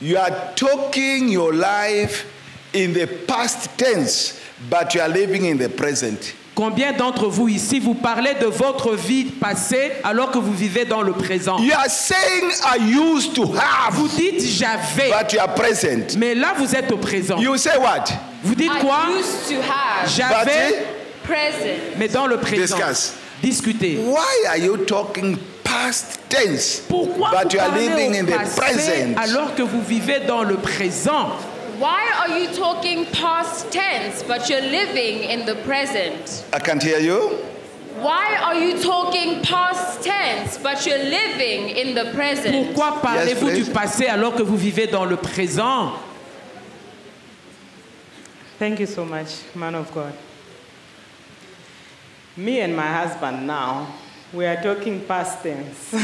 you are talking your life in the past tense, but you are living in the present? Combien d'entre vous ici, vous parlez de votre vie passée alors que vous vivez dans le présent? You are saying I used to have, Vous dites j'avais, but you are present. mais là vous êtes au présent. You say what? Vous dites quoi? I used to have J'avais, present. mais dans le présent. Discuss. Discutez. Why are you talking past tense, Pourquoi but vous you are parlez living in the passé present? alors que vous vivez dans le présent? Why are you talking past tense but you're living in the present? I can't hear you. Why are you talking past tense but you're living in the present? Pourquoi parlez-vous Yes, du passé alors que vous vivez dans le présent? Thank you so much, man of God. Me and my husband now, we are talking past tense.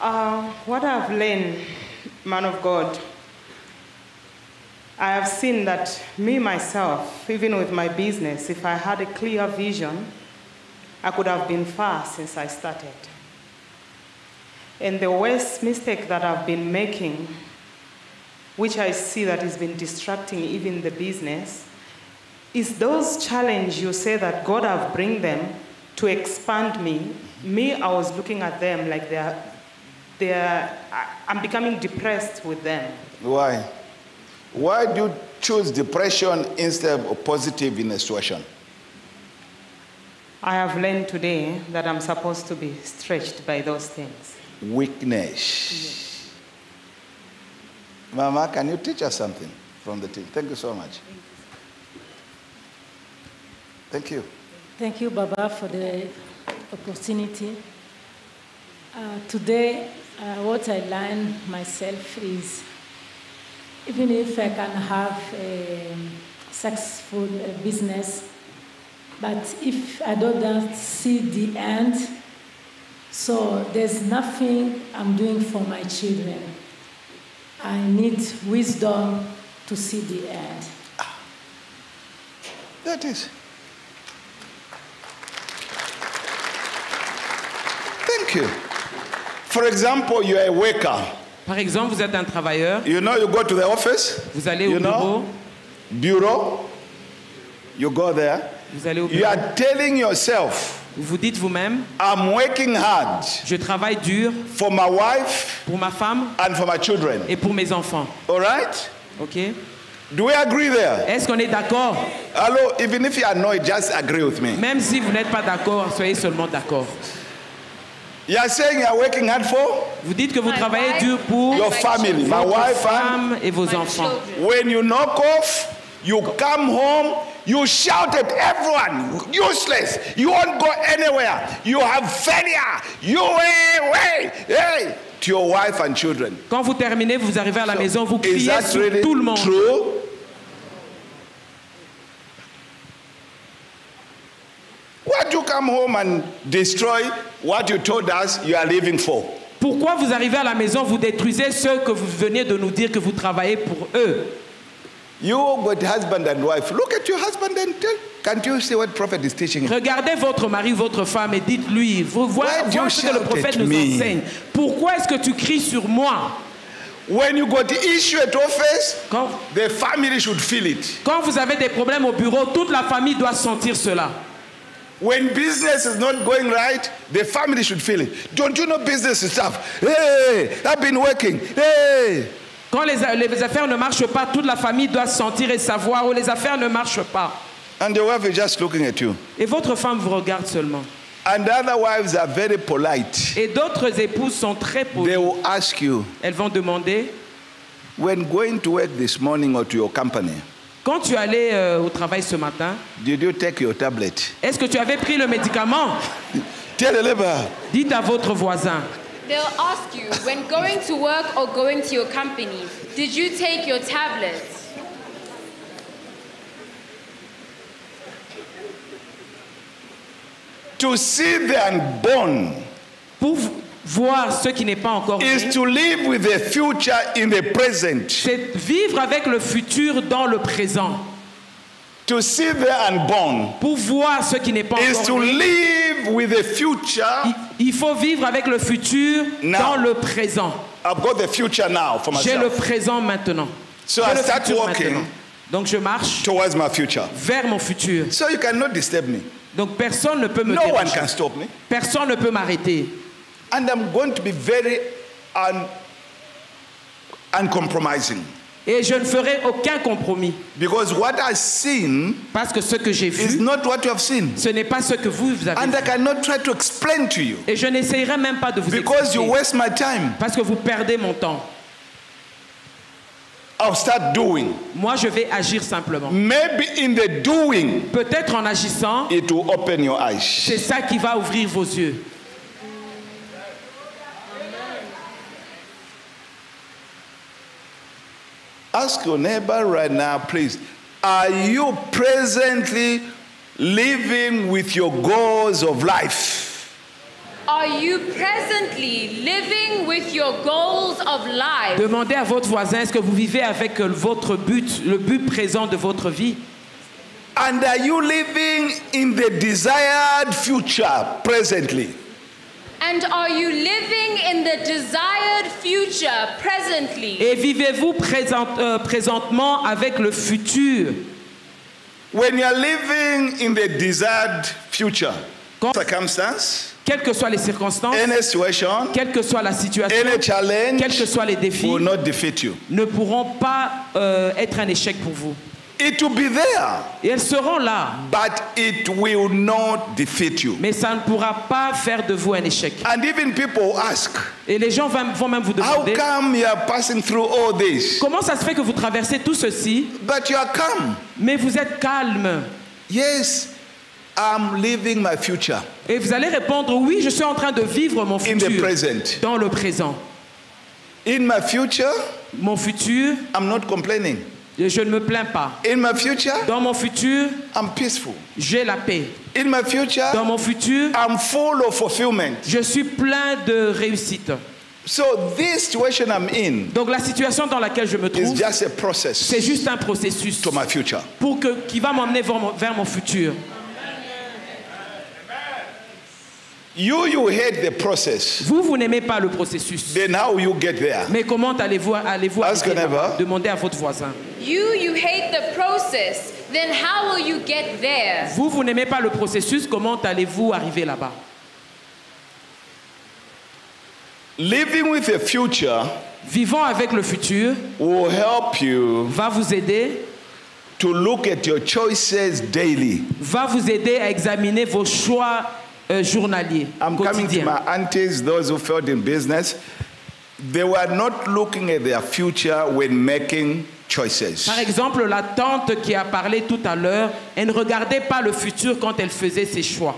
uh, what I've learned, man of God, I have seen that me myself, even with my business, if I had a clear vision, I could have been far since I started. And the worst mistake that I've been making which I see that has been distracting even the business, is those challenge you say that God have bring them to expand me. Me, I was looking at them like they're, they're, I- I'm becoming depressed with them. Why? Why do you choose depression instead of positive in a situation? I have learned today that I'm supposed to be stretched by those things. Weakness. Mama, can you teach us something from the team? Thank you so much. Thank you. Thank you, Baba, for the opportunity. Uh, today, uh, what I learned myself is even if I can have a successful uh, business, but if I don't see the end, so there's nothing I'm doing for my children. I need wisdom to see the end. That is. For example, you are a worker. Par exemple, vous êtes un travailleur, You know, you go to the office, vous allez au you bureau, know, bureau, you go there, vous allez au you are telling yourself, vous dites vous-même, I'm working hard je travaille dur for my wife pour ma femme and for my children. et pour mes enfants. All right? Ok? Do we agree there? Est-ce qu'on est d'accord? Hello, even if you are not, just agree with me. Même si vous n'êtes pas d'accord, soyez seulement d'accord. You are saying you are working hard for Vous dites que vous My travaillez wife dur pour your family, my votre wife, and femme et vos My enfants. children. when you knock off, you come home, you shout at everyone, useless. You won't go anywhere. You have failure. You way, way, hey, to your wife and children. Quand vous terminez, vous arrivez à la maison, vous Is criez that sur really tout le monde. true? Why do you come home and destroy what you told us you are living for? Pourquoi vous arrivez à la maison, vous détruisez ceux que vous venez de nous dire que vous travaillez pour eux? You got husband and wife. Look at your husband and tell. Can't you see what prophet is teaching? him? Regardez votre mari, votre femme et dites-lui, vous voyez ce que le prophète nous me? enseigne. Pourquoi est-ce que tu cries sur moi? When you got issue at office, quand, the family should feel it. quand vous avez des problèmes au bureau, toute la famille doit sentir cela. When business is not going right, the family should feel it. Don't you know business is tough? Hey, I've been working. Hey. Quand les, les affaires ne marchent pas, toute la famille doit sentir et savoir où les affaires ne marchent pas. And the wife is just looking at you. Et votre femme vous regarde seulement. And the other wives are very polite. Et d'autres épouses sont très They polies. will ask you, Elles vont demander, when going to work this morning or to your company, Quand tu allais euh, au travail ce matin, Did you take your tablet? est-ce que tu avais pris le médicament? Tell the neighbor. Dites à votre voisin. They'll ask you, when going to work or going to your company, did you take your tablet? To see the unborn Pour voir ce qui n'est pas encore is to live with the future in the present. c'est vivre avec le futur dans le présent. To see the unborn Pour voir ce qui n'est pas is to encore né, live with the future. il, il faut vivre avec le futur Now. dans le présent. I've got the future now for J'ai le myself. présent maintenant. So J'ai I le start futur walking maintenant. Donc je marche towards my future. vers mon futur. So you cannot disturb me. Donc personne ne peut me No one déranger. can stop me. Personne ne peut m'arrêter. And I'm going to be very un- uncompromising. Et je ne ferai aucun compromis. Because what I've seen Parce que ce que j'ai is vu, not what you have seen. ce n'est pas ce que vous vous avez And I vu. cannot try to explain to you. Et je n'essayerai même pas de vous Because you expliquer. waste my time. Parce que vous perdez mon temps. I'll start doing. Moi, je vais agir simplement. Maybe in the doing, Peut-être en agissant, it will open your eyes. c'est ça qui va ouvrir vos yeux. Ask your neighbor right now, please. Are you presently living with your goals of life? Are you presently living with your goals of life? Demandez à votre voisin, est-ce que vous vivez avec euh, votre but, le but présent de votre vie And are you living in the desired future presently? And are you living in the desired future presently? Et vivez-vous présent- euh, présentement avec le futur? When you're living in the desired future, Quand- circumstance, Quelles que soient les circonstances, any situation, quelle que soit la situation, any challenge quels que soient les défis, will not defeat you. ne pourront pas euh, être un échec pour vous. It will be there, Et elles seront là, but it will not defeat you. mais ça ne pourra pas faire de vous un échec. And even people ask, Et les gens vont même vous how demander come you are passing through all this? comment ça se fait que vous traversez tout ceci, But you are calm. mais vous êtes calme. Yes, I'm living my future Et vous allez répondre oui, je suis en train de vivre mon in the futur present. dans le présent. In my future, Mon futur, I'm not complaining. Je ne me plains pas. In my future, Dans mon futur, I'm peaceful. j'ai la paix. In my future, Dans mon futur, I'm full of fulfillment. je suis plein de réussite. So this situation I'm in Donc la situation dans laquelle je me trouve, just a process c'est juste un processus to my future. pour que, qui va m'emmener vers mon, vers mon futur. You, you hate the process. Vous, vous n'aimez pas le processus. Then how will you get there? Mais comment allez-vous neighbor. Demandez à votre voisin. You, you hate the process. Then how will you get there? Vous, vous n'aimez pas le processus, comment allez-vous arriver là-bas? Living with a future Vivant avec le futur will help you va vous aider, to look at your choices daily. va vous aider à examiner vos choix euh, journaliers, I'm coming to quotidiens. my aunties, those who failed in business. They were not looking at their future when making choices. Par exemple, la tante qui a parlé tout à l'heure, elle ne regardait pas le futur quand elle faisait ses choix.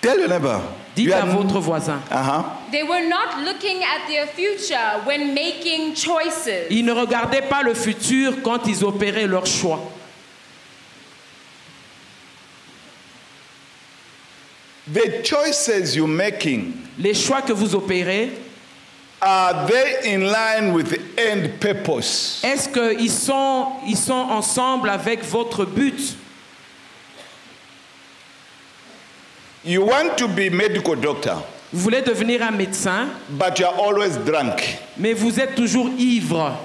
Tell your neighbor. Dites you à votre voisin. Uh-huh. They were not looking at their future when making choices. Ils ne regardaient pas le futur quand ils opéraient leurs choix. The choices you're making Les choix que vous opérez, are they in line with the end purpose? est-ce qu'ils sont, ils sont ensemble avec votre but? You want to be medical doctor, Vous voulez devenir un médecin, but you're always drunk. mais vous êtes toujours ivre.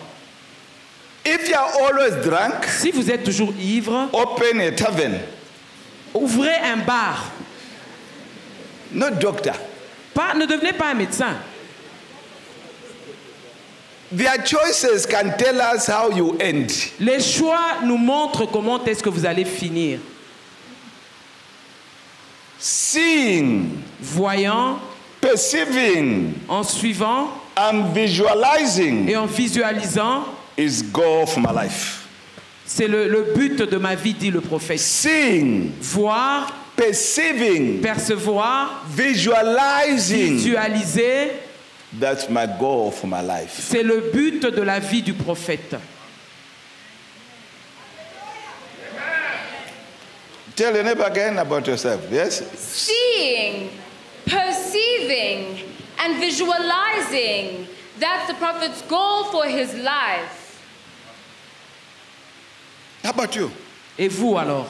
If you're always drunk, Si vous êtes toujours ivre, open a tavern. ouvrez un bar. Not doctor. Pas, ne devenez pas un médecin. Their choices can tell us how you end. Les choix nous montrent comment est-ce que vous allez finir. Seeing, Voyant, perceiving, en suivant and visualizing et en visualisant, is goal for my life. C'est le, le but de ma vie, dit le prophète. Seeing, Voir, perceiving, percevoir, visualizing. visualiser, That's my goal for my life. c'est le but de la vie du prophète. Tell your neighbor again about yourself. Yes? Seeing, perceiving, and visualizing. That's the prophet's goal for his life. How about you? Et vous alors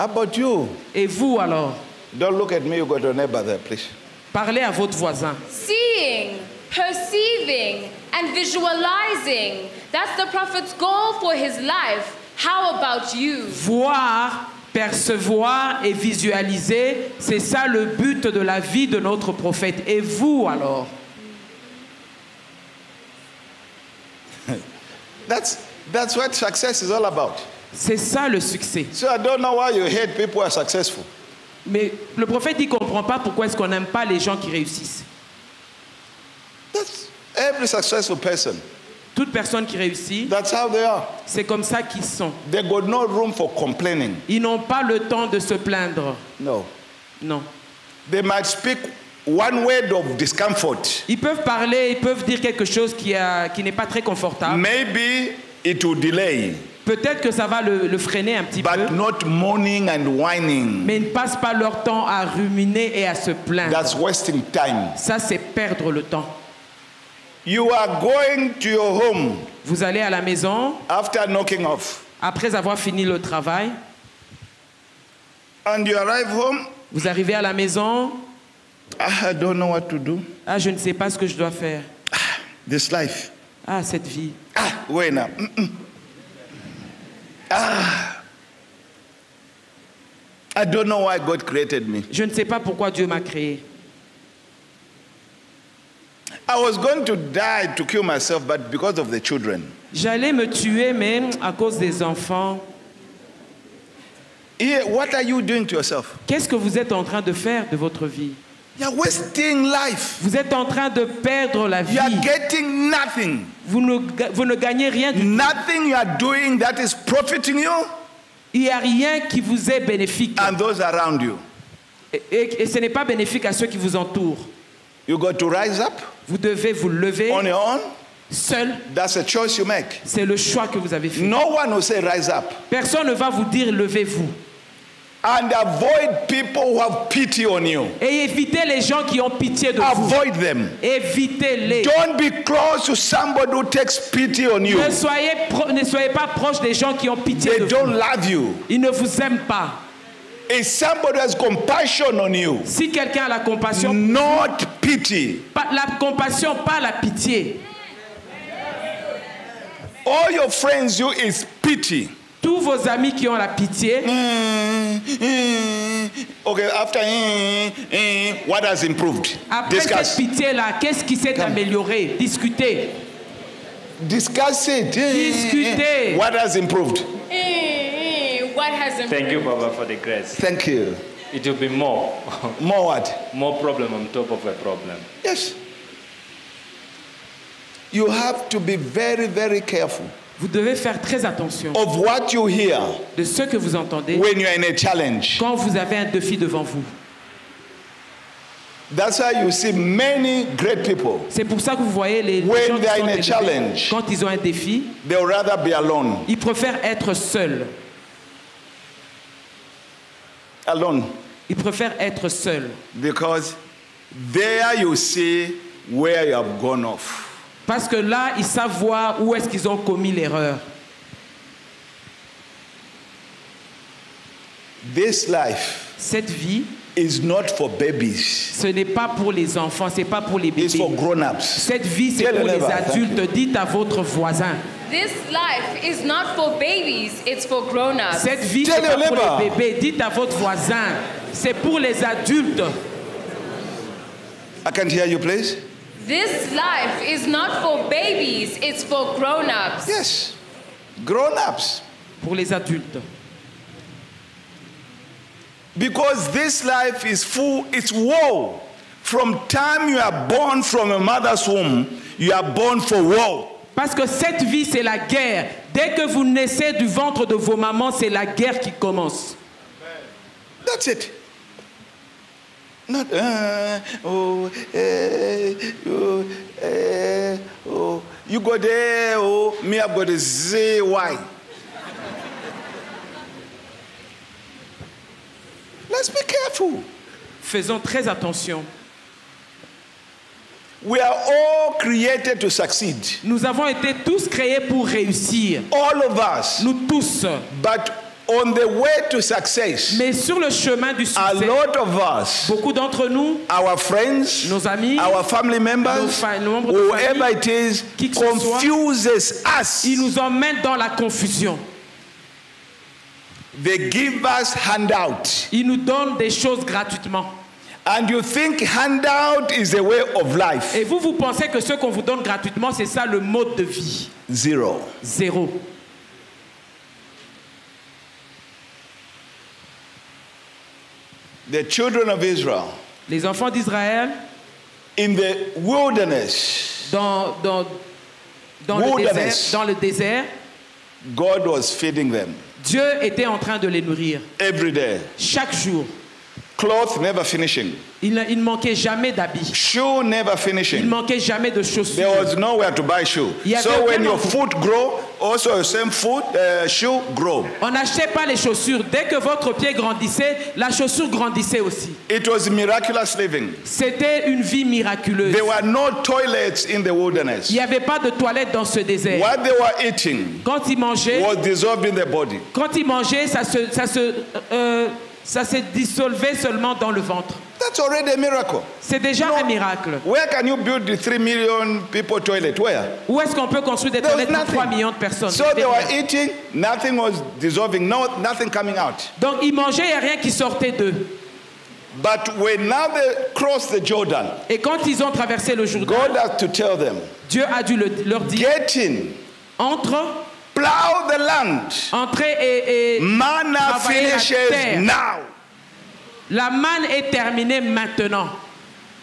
How about you? Et vous alors? Don't look at me, you got your neighbor there, please. Parlez à votre voisin. Seeing, perceiving, and visualizing. That's the prophet's goal for his life. How about you? Voir, percevoir et visualiser, c'est ça le but de la vie de notre prophète. Et vous alors? That's, that's what success is all about. C'est ça le succès. So I don't know why you hate people who are successful. Mais le prophète ne comprend pas pourquoi est-ce qu'on n'aime pas les gens qui réussissent. That's every successful person. Toute personne qui réussit, That's how they are. c'est comme ça qu'ils sont. They got no room for complaining. Ils n'ont pas le temps de se plaindre. No. Non. They might speak one word of discomfort. Ils peuvent parler, ils peuvent dire quelque chose qui, a- qui n'est pas très confortable. Maybe it will delay, Peut-être que ça va le, le freiner un petit peu. but not moaning and whining. Mais ils ne passent pas leur temps à ruminer et à se plaindre. That's wasting time. Ça, c'est perdre le temps. You are going to your home Vous allez à la maison, after knocking off, après avoir fini le travail, and you arrive home. vous arrivez à la maison, "Ah, I don't know what to do. ah, je ne sais pas ce que je dois faire. This life. Ah, cette vie. Ah, wait now. Mm-mm. Ah. I don't know why God created me. Je ne sais pas pourquoi Dieu m'a créé. I was going to die to kill myself, but because of the children. J'allais me tuer, mais à cause des enfants. Yeah, what are you doing to yourself? Qu'est-ce que vous êtes en train de faire de votre vie? You're wasting life. Vous êtes en train de perdre la vie. You are getting nothing. Vous ne, vous ne gagnez rien. du tout. Nothing you are doing that is profiting you Il n'y a rien qui vous est bénéfique. and those around you. Et, et- et ce n'est pas bénéfique à ceux qui vous entourent. You got to rise up Vous devez vous lever on your own. seul. That's a choice you make. C'est le choix que vous avez fait. No one will say rise up. Personne ne va vous dire levez-vous. And avoid people who have pity on you. Et évitez les gens qui ont pitié de vous. Avoid them. Évitez-les. Don't be close to somebody who takes pity on you. Ne soyez, ne soyez pas proche des gens qui ont pitié They de don't vous. love you. Ils ne vous aiment pas. If somebody has compassion on you, Si quelqu'un a la compassion, not pity. pas la compassion, pas la pitié. All your friends you is pity. Tous vos amis qui ont la pitié, Okay, after what has improved? après cette Discuss. pitié-là, qu'est-ce qui s'est amélioré? Discutez. Discuss it. Discutez. What has improved? Eh, What has improved? Thank you, Baba, for the grace. Thank you. It will be more, More what? more problem on top of a problem. Yes. You have to be very, very careful Vous devez faire très attention of what you hear de ce que vous entendez when you're in a challenge. quand vous avez un défi devant vous. That's why you see many great people. C'est pour ça que vous voyez les, When gens qui they are in a challenge. quand ils ont un défi, They rather be alone. ils préfèrent être seuls. Alone. Ils préfèrent être seuls. Because there you see where you have gone off. Parce que là, ils savent voir où est-ce qu'ils ont commis l'erreur. This life Cette vie, is not for babies. ce n'est pas pour les enfants, c'est pas pour les It's for bébés. grown-ups. Cette vie, c'est Tell pour les adultes. Dites à votre voisin. This life is not for babies, it's for grown-ups. Cette vie, Tell c'est pas pour les bébés. Dites à votre voisin. C'est pour les adultes. I can't hear you, please. This life is not for babies, it's for grown-ups. Yes. Grown-ups. Pour les adultes. Because this life is full, it's woe. From time you are born from a mother's womb, You are born for war. Parce que cette vie, c'est la guerre. Dès que vous naissez du ventre de vos mamans, c'est la guerre qui commence. That's it. Not, uh, oh, eh, oh, eh, oh, you go there, oh, me, I've got a Z, why? Let's be careful. Faisons très attention. We are all created to succeed. Nous avons été tous créés pour réussir. All of us. Nous tous. But on the way to success, Mais sur le chemin du a succès, lot of us, beaucoup d'entre nous, our friends, nos amis, our family nos members, fa- nos membres de whoever famille, it is, qui que soit, confuses us. ils nous emmènent dans la confusion. They give us handout. Ils nous donnent des choses gratuitement. And you think handout is a way of life? Et vous, vous pensez que ce qu'on vous donne gratuitement, c'est ça le mode de vie? Zero. Zéro. The children of Israel Les enfants d'Israël, in the wilderness, dans, dans, dans, le désert, dans le désert, God was feeding them Dieu était en train de les nourrir every day. chaque jour. Cloth never finishing. Il ne il manquait jamais d'habits. Shoe never Il ne finishing. manquait jamais de chaussures. There was nowhere to buy shoe. Il So when your foot grow, also the same foot, uh, shoe grow. On n'achetait pas les chaussures. Dès que votre pied grandissait, la chaussure grandissait aussi. It was miraculous living. C'était une vie miraculeuse. There were no toilets in the Il wilderness. n'y avait pas de toilette dans ce désert. What they were eating Quand ils mangeaient, was dissolved in their body. quand ils mangeaient, ça se, ça se, euh, ça se dissolvait seulement dans le ventre. That's already a miracle. C'est déjà un miracle. Where can you build the 3 million people toilet? Where? Où est-ce qu'on peut construire des toilettes pour 3 nothing. millions de personnes? So they were eating, nothing was dissolving, no, nothing coming out. Donc ils mangeaient, a rien qui sortait d'eux. But when now they crossed the Jordan, Et quand ils ont traversé le Jourdain, God had to tell them, Dieu a dû le- leur dire get in, entre, plow the land. entrez et, et Manna finishes now. La manne est terminée maintenant.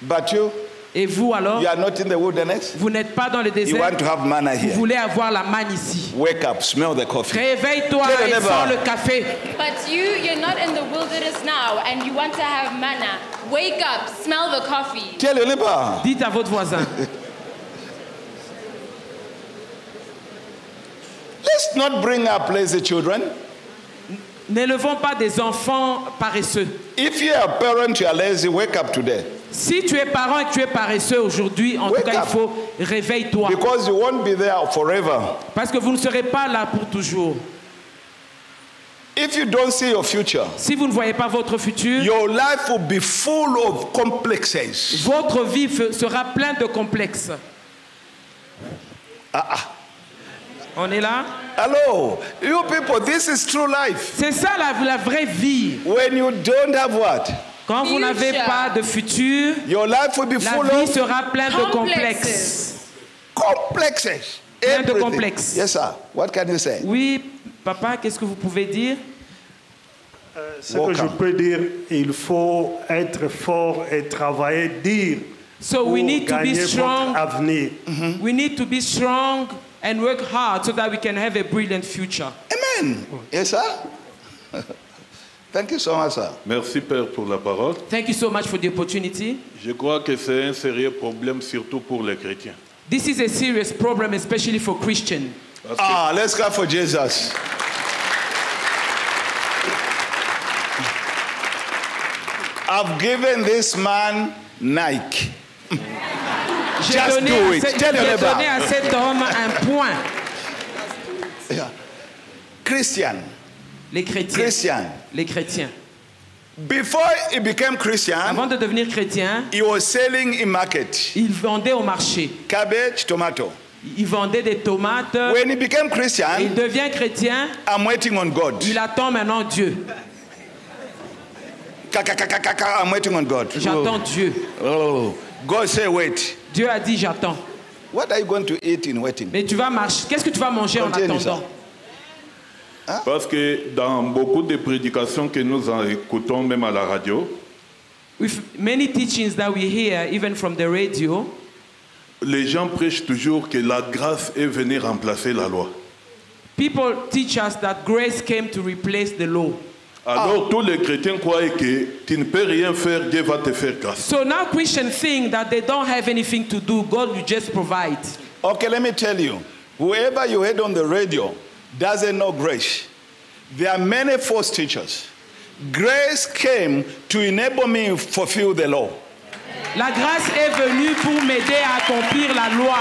But you, Et vous alors, you are not in the wilderness? vous n'êtes pas dans le You désert. want to have manna Vous here. voulez avoir la manne ici. Wake up, smell the coffee. Réveille-toi Tell your et neighbor. sens le café. But you, you're not in the wilderness now and you want to have manna. Wake up, smell the coffee. Tell your neighbor. Dites à votre voisin. Let's not bring up lazy children. N'élevons pas des enfants paresseux. If you are a parent, you are lazy, wake up today. Si tu es parent et que tu es paresseux aujourd'hui, en Wake tout cas, up. il faut réveille-toi. Because you won't be there forever. Parce que vous ne serez pas là pour toujours. If you don't see your future, Si vous ne voyez pas votre futur, your life will be full of complexes. votre vie sera pleine de complexes. Ah, ah. On est là? Hello, you people, this is true life. C'est ça la, la vraie vie. When you don't have what? Quand vous n'avez pas de futur, Your life will be la full vie of sera pleine de complexes. complexes. Plein de complexes. Yes, sir. What can you say? Oui, papa, qu'est-ce que vous pouvez dire? Ce que je peux dire, il faut être fort et travailler dur So pour we need to be gagner strong. votre avenir. We need to be strong and work hard so that we can have a brilliant future. Amen. Yes, sir. Thank you so much, sir. Merci Père pour la parole. Thank you so much for the opportunity. Je crois que c'est un sérieux problème surtout pour les chrétiens. This is a serious problem, especially for Christians. Ah, let's clap for Jesus. I've given this man Nike. J'ai donné, donné à cet homme un point. Yeah. Christian. Les chrétiens. Christian. Les chrétiens. Before he became Christian, Avant de devenir chrétien, he was selling in market il vendait au marché. cabbage, tomato. Il vendait des tomates. When he became Christian, Il devient chrétien. I'm waiting on God. Il attend maintenant Dieu. I'm waiting on God. J'attends Dieu. Oh. God say, wait. Dieu a dit j'attends. What are you going to eat in waiting? Mais tu vas marcher. Qu'est-ce que tu vas manger en Continue attendant? Parce que dans beaucoup de prédications que nous en écoutons, même à la radio, With many teachings that we hear, even from the radio, les gens prêchent toujours que la grâce est venue remplacer la loi. People teach us that grace came to replace the law. Alors tous les chrétiens croient que tu ne peux rien faire, Dieu va te faire grâce. So now Christians think that they don't have anything to do. God will just provide. Okay, let me tell you. Whoever you heard on the radio doesn't know grace. There are many false teachers. Grace came to enable me to fulfill the law. La grâce est venue pour m'aider à accomplir la loi.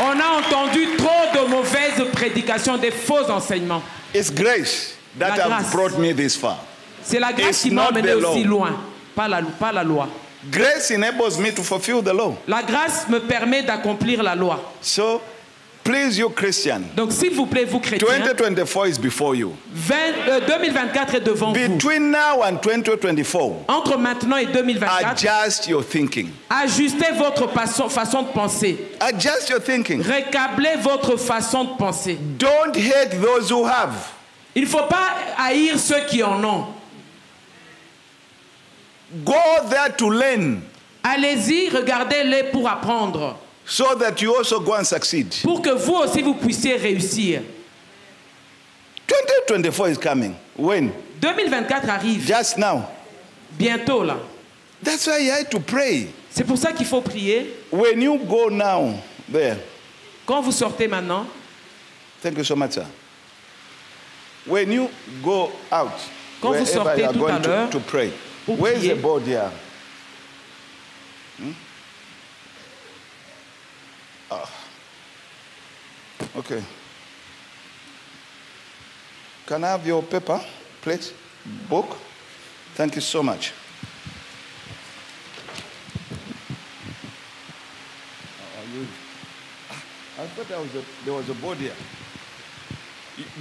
On a entendu trop de mauvaises prédications, des faux enseignements. It's grace that La grâce. brought me this far. C'est la grâce It's qui m'a mené law. aussi loin, pas la, pas la loi. Grace enables me to fulfill the law. La grâce me permet d'accomplir la loi. So, please, you Christian, Donc s'il vous plaît, vous chrétiens, 2024 is before you. 20 euh, 2024 est devant vous. Between now and 2024, Entre maintenant et 2024, adjust your thinking. ajustez votre façon, façon de penser. Adjust your thinking. Récablez votre façon de penser. Don't hate those who have. Il ne faut pas haïr ceux qui en ont. Go there to learn Allez-y, regardez-les pour apprendre. so that you also go and succeed. Pour que vous aussi vous puissiez réussir. 2024 is coming. When? 2024 arrive. Just now. Bientôt là. That's why you have to pray. C'est pour ça qu'il faut prier. When you go now, there. Quand vous sortez maintenant, Thank you so much, sir. When you go out, Quand vous wherever sortez you are tout going à to, l'heure to pray, pour where's prier. the board here? Hmm? Ah. Okay. Can I have your paper, please? Book? Thank you so much. Are you- Ah, I thought there was a, there was a board here.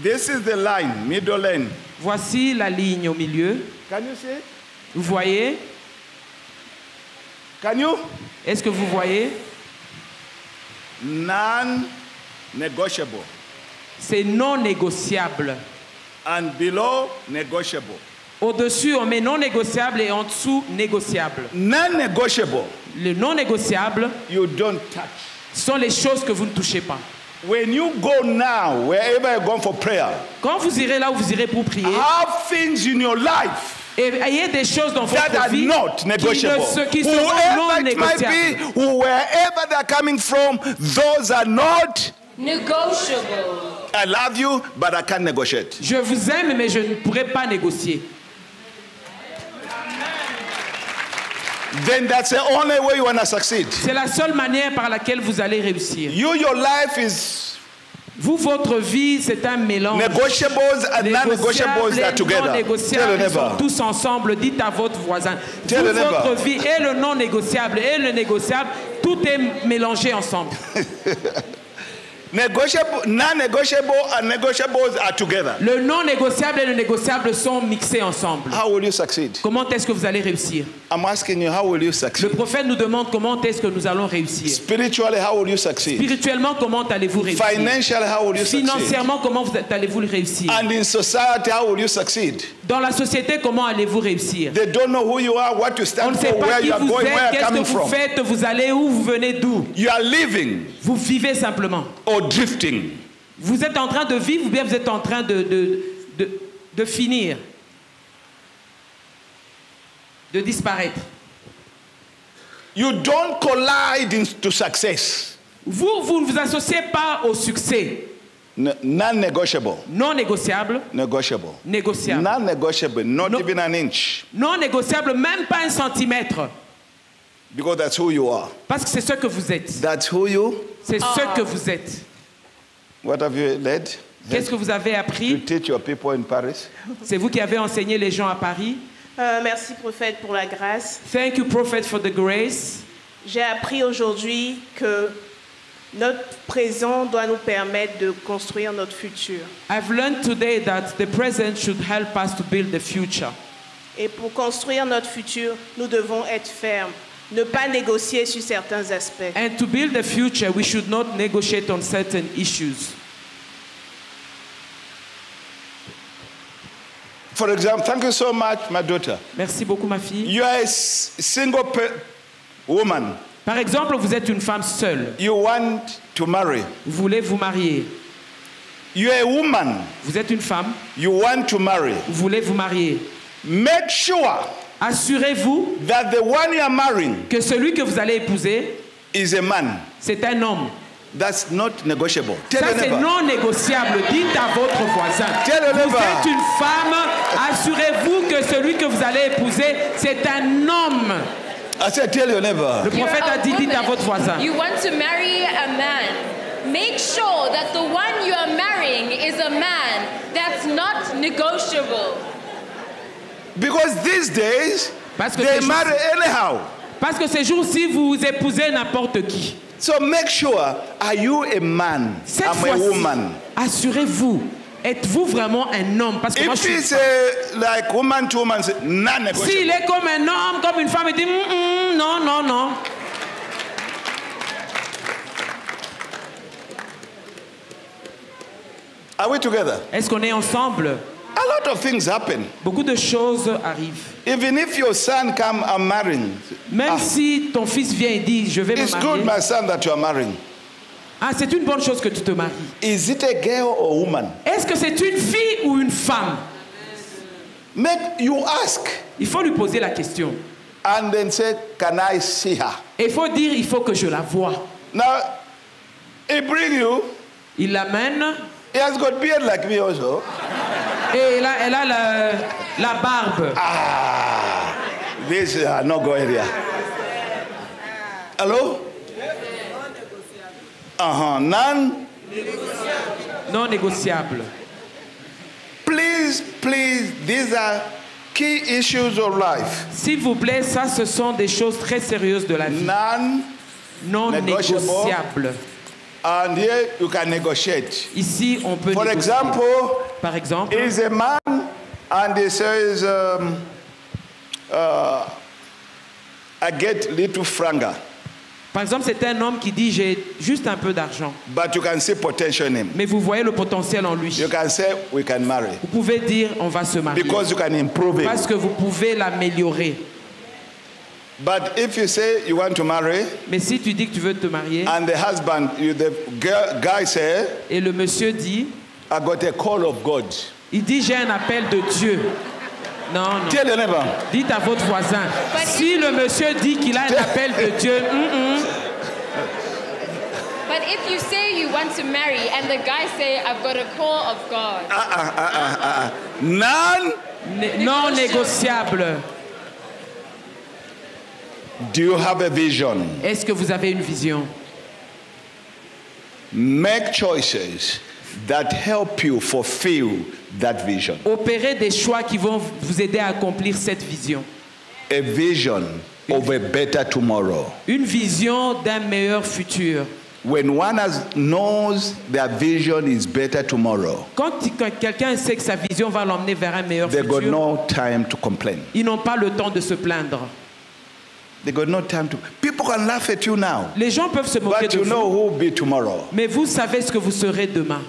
This is the line, middle lane. voici la ligne au milieu. Can you see? Vous voyez? Can you? Est-ce que vous voyez? Non-negotiable. C'est non négociable. And below, negotiable. Au-dessus, on met non négociable et en dessous, négociable. Non-negotiable. Le non négociable You don't touch. sont les choses que vous ne touchez pas. When you go now, wherever you're going for prayer, Quand vous irez là où vous irez pour prier, have things in your life et ayez des choses dans that votre are vie not qui, ne negotiable. qui seront non Whoever it might négociables. be, wherever they're coming from, those are not. Negotiable. I love you, but I can't negotiate. Je vous aime, mais je ne pourrai pas négocier. Then that's the only way you want to succeed. C'est la seule manière par laquelle vous allez réussir. You, your life is Vous, votre vie, c'est un mélange. negotiables and non-negotiables are et together. non négociables sont tous ensemble. Dites à votre voisin. Votre vie et le non négociable et le négociable, tout est mélangé ensemble. Negotiable, non-negotiable and negotiables are together. Le non négociable et le négociable sont mixés ensemble. How will you succeed? Comment est-ce que vous allez réussir? I'm asking you, how will you Le succeed? prophète nous demande comment est-ce que nous allons réussir. Spiritually, how will you succeed? Spirituellement, comment allez-vous réussir? Financially, how will you succeed? Financièrement, comment vous- allez-vous le réussir? And in society, how will you succeed? Dans la société, comment allez-vous réussir? They don't know who you are, what you On stand ne sait pas where qui you are vous êtes, you are qu'est-ce que vous faites, vous allez où, vous venez d'où? You are living Vous vivez simplement. or drifting. Vous êtes en train de vivre ou bien vous êtes en train de, de, de, de finir, de disparaître. You don't collide into success. Vous, vous ne vous associez pas au succès N- non-negotiable. non négociable, Negotiable. négociable. Non-negotiable, not No. even an inch. Non négociable, même pas un centimètre. Because that's who you are. Parce que c'est ce que vous êtes. That's who you. C'est ce que vous êtes. What have you led? Qu'est-ce que vous avez appris? Teach your people in Paris? C'est vous qui avez enseigné les gens à Paris? Euh, merci prophète pour la grâce. Thank you, Prophet, for the grace. J'ai appris aujourd'hui que notre présent doit nous permettre de construire notre futur. I've learned today that the present should help us to build the future. Et pour construire notre futur, nous devons être fermes, ne pas négocier sur certains aspects. And to build the future, we should not negotiate on certain issues. For example, thank you so much, my daughter. Merci beaucoup, ma fille. You are a single woman. Par exemple, vous êtes une femme seule. You want to marry. Vous voulez vous marier. You're a woman. Vous êtes une femme. You want to marry. Vous voulez vous marier. Make sure Assurez-vous that the one you are marrying que celui que vous allez épouser, is a man. c'est un homme. That's not negotiable. Tell Ça, your c'est neighbor. non négociable. Dites à votre voisin. Tell your Vous neighbor. êtes une femme. Assurez-vous que celui que vous allez épouser, c'est un homme. I said, tell your neighbor. Le You're prophète a a dit, dites à woman. votre voisin. You want to marry a man. Make sure that the one you are marrying is a man that's not negotiable. Because these days, Parce que they marry anyhow. Parce que ces jours-ci, vous épousez n'importe qui. So make sure, are you a man? Cette I'm a woman. assurez-vous, êtes-vous vraiment un homme? Parce que moi, je If suis it's a, like woman to woman, S'il est comme un homme, comme une femme, il dit Hum, hum, non, non, non. Are we together? Est-ce qu'on est ensemble? A lot of things happen. Beaucoup de choses arrivent. Even if your son come and marrying, Même si ton fils vient et dit Je vais me it's good, marier. my son, that you are marrying. Ah, c'est une bonne chose que tu te maries. Is it a girl or woman? Est-ce que c'est une fille ou une femme? Make you ask Il faut lui poser la question. and then say, Can I see her? Et il faut dire Il faut que je la voie. Now, he bring you. Il l'amène He has got beard like me also. Et elle a, elle a la, la barbe. Ah, this is uh, no go area. Hello? Uh-huh. None? Non négociable. Please, please, these are key issues of life. S'il vous plaît, ça, ce sont des choses très sérieuses de la vie. None Non negotiable. And here you can negotiate. Ici, on peut For négocier. example, Par exemple, is a man and he says, um, uh, I get little franga, par exemple, c'est un homme qui dit j'ai juste un peu d'argent, but you can see potential in him. mais vous voyez le potentiel en lui. You can say, we can marry. Vous pouvez dire on va se marier Because you can improve parce que vous pouvez l'améliorer. But if you say you want to marry, Mais si tu dis que tu veux te marier and the husband, you, the girl, guy say, et le monsieur dit, I got a call of God. il dit j'ai un appel de Dieu. Non, non. Tell your neighbor. Dites à votre voisin. Si le monsieur dit qu'il a un appel de Dieu, hum, But if you say you want to marry and the guy say I've got a call of God, uh-uh. None. né- non négociable. Do you have a vision? Est-ce que vous avez une vision? Make choices that help you fulfill that vision. Opérez des choix qui vont vous aider à accomplir cette vision. A vision of a better tomorrow. Une vision d'un meilleur futur. When one has, knows their vision is better tomorrow, Quand, quand quelqu'un sait que sa vision va l'emmener vers un meilleur they got futur, no time to complain. ils n'ont pas le temps de se plaindre. They got no time to. People can laugh at you now, Les gens peuvent se moquer but de you vous, know who will be tomorrow. mais vous savez ce que vous serez demain.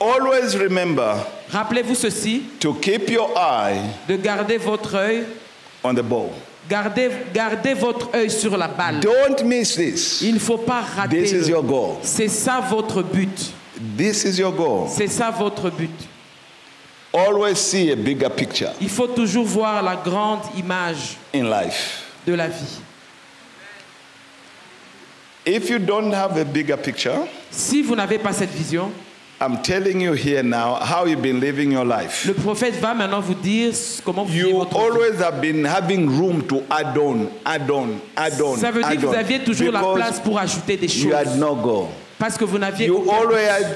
Always remember Rappelez-vous ceci, to keep your eye de garder votre œil, on the ball. gardez, gardez votre œil sur la balle. Don't miss this. Il ne faut pas rater. This is your goal. C'est ça votre but. This is your goal. C'est ça votre but. Always see a bigger picture Il faut toujours voir la grande image in life. De la vie. If you don't have a bigger picture, Si vous n'avez pas cette vision, I'm telling you here now how you've been living your life. le prophète va maintenant vous dire comment vous vivez You votre vie. always have been having room to add on, add on, add on. Ça veut dire que vous aviez toujours la place pour ajouter des You had choses. no goal. Parce que vous n'aviez You always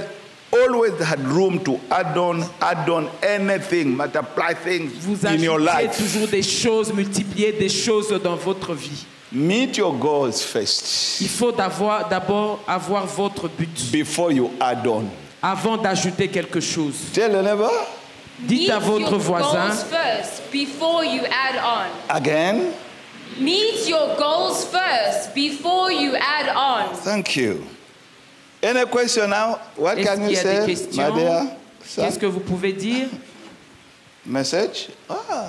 always had room to add on, add on anything, multiply things vous in your ajoutez life. toujours des choses, multiplier des choses dans votre vie. Meet your goals first Il faut d'avoir- d'abord avoir votre but before you add on. avant d'ajouter quelque chose. Tell your neighbor Dites à meet votre your voisin, goals first before you add on. again. Meet your goals first before you add on. Thank you. Any question now? What est-ce can qu'il you y a des say? Qu'est-ce que vous pouvez dire? Message?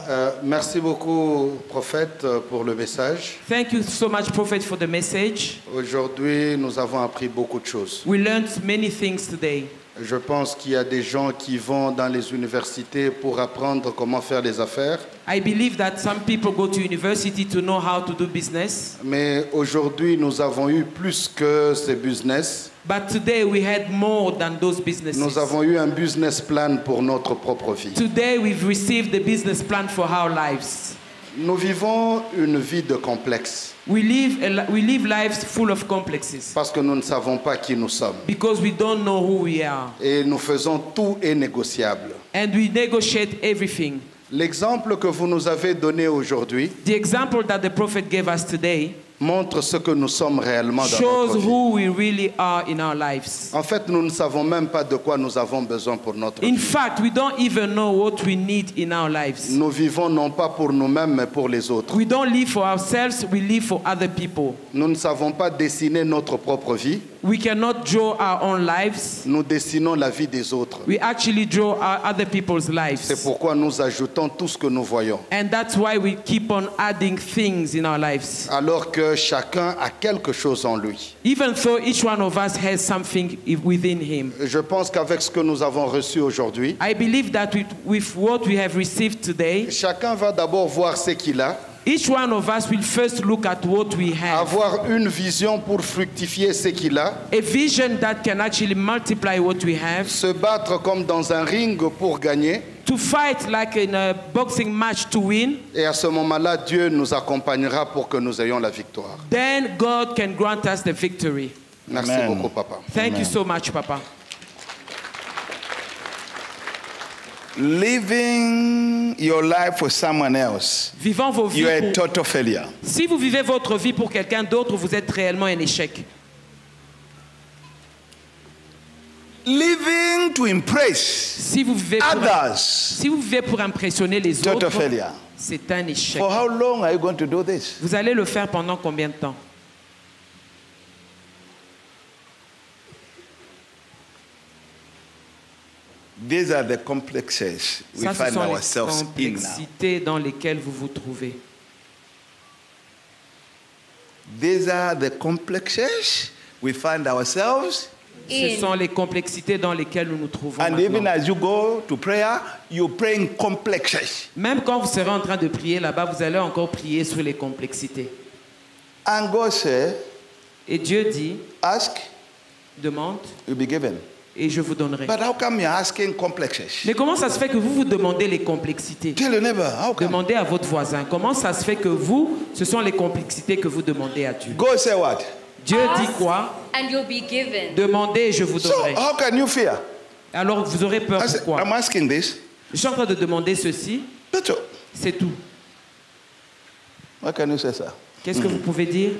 Euh, merci beaucoup, prophète, euh, pour le message. Thank you so much, Prophet, for the message. Aujourd'hui, nous avons appris beaucoup de choses. We learned many things today. Je pense qu'il y a des gens qui vont dans les universités pour apprendre comment faire les affaires. I believe that some people go to university to know how to do business. Mais aujourd'hui, nous avons eu plus que ces business. But today we had more than those businesses. Nous avons eu un business plan pour notre propre vie. Today we've received the business plan for our lives. Nous vivons une vie de complexe We live, a, we live lives full of complexes parce que nous ne savons pas qui nous sommes. because we don't know who we are. Et nous faisons tout est négociable. And we negotiate everything. L'exemple que vous nous avez donné aujourd'hui The example that the prophet gave us today montre ce que nous sommes réellement dans shows notre vie. who we really are in our lives. En fait, nous ne savons même pas de quoi nous avons besoin pour notre In vie. fact, we don't even know what we need in our lives. Nous vivons non pas pour nous-mêmes, mais pour les autres. We don't live for ourselves, we live for other people. Nous ne savons pas dessiner notre propre vie. We cannot draw our own lives. Nous dessinons la vie des autres. We actually draw our other people's C'est lives. pourquoi nous ajoutons tout ce que nous voyons. And that's why we keep on adding things in our lives. Alors que chacun a quelque chose en lui. Even though each one of us has something within him. Je pense qu'avec ce que nous avons reçu aujourd'hui, I believe that with, with what we have received today, chacun va d'abord voir ce qu'il a, each one of us will first look at what we have. avoir une vision pour fructifier ce qu'il a, A vision that can actually multiply what we have. se battre comme dans un ring pour gagner. To fight like in a boxing match to win. Et à ce moment-là, Dieu nous accompagnera pour que nous ayons la victoire. Then God can grant us the victory. Merci Amen. beaucoup, papa. Thank you so much, Papa. Living your life for someone else, Vivant vos vies. you're a pour- total failure. Si vous vivez votre vie pour quelqu'un d'autre, vous êtes réellement un échec. Living to impress Si vous vivez pour, others, si vous vivez pour impressionner les total autres, failure. c'est un échec. For how long are you going to do this? Vous allez le faire pendant combien de temps? These are the complexes we Ça, ce find sont les ourselves in now. complexités dans lesquelles vous vous trouvez. These are the complexes we find ourselves. Ce sont les complexités dans lesquelles nous nous trouvons And even maintenant. as you go to prayer, you're praying complexes. Même quand vous serez en train de prier là-bas, vous allez encore prier sur les complexités. And God said, Et Dieu dit, Ask, demande, you'll be given. Et je vous donnerai. But how come you're asking complexes? Mais comment ça se fait que vous vous demandez les complexités? Tell your neighbor, how come? Demandez à votre voisin. Comment ça se fait que vous, ce sont les complexités que vous demandez à Dieu? God said what? Dieu dit quoi? And you'll be given. Demandez et je vous So donnerai. how can you fear? Alors vous aurez peur I pourquoi? I'm asking this. Je suis en train de demander ceci, c'est tout. Can you say? Qu'est-ce que vous pouvez dire?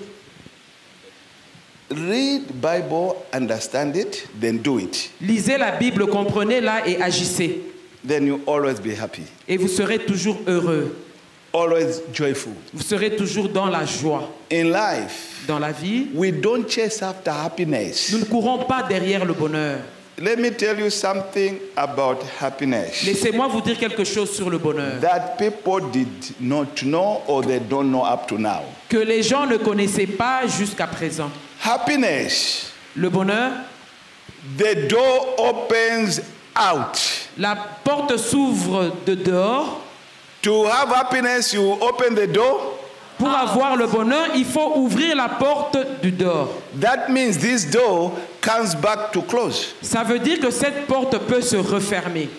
Read Bible, understand it, then do it. Lisez la Bible, comprenez-la et agissez. Then you always be happy, Et vous serez toujours heureux. always joyful. Vous serez toujours dans la joie. In life, Dans la vie, we don't chase after happiness. nous ne courons pas derrière le bonheur. Let me tell you something about happiness Laissez-moi vous dire quelque chose sur le bonheur. that people did not know or they don't know up to now. Que les gens ne connaissaient pas jusqu'à présent. Happiness, Le bonheur, the door opens out. la porte s'ouvre de dehors. To have happiness, you open the door. Pour avoir le bonheur, il faut ouvrir la porte du dehors. That means this door comes back to close. Ça veut dire que cette porte peut se refermer.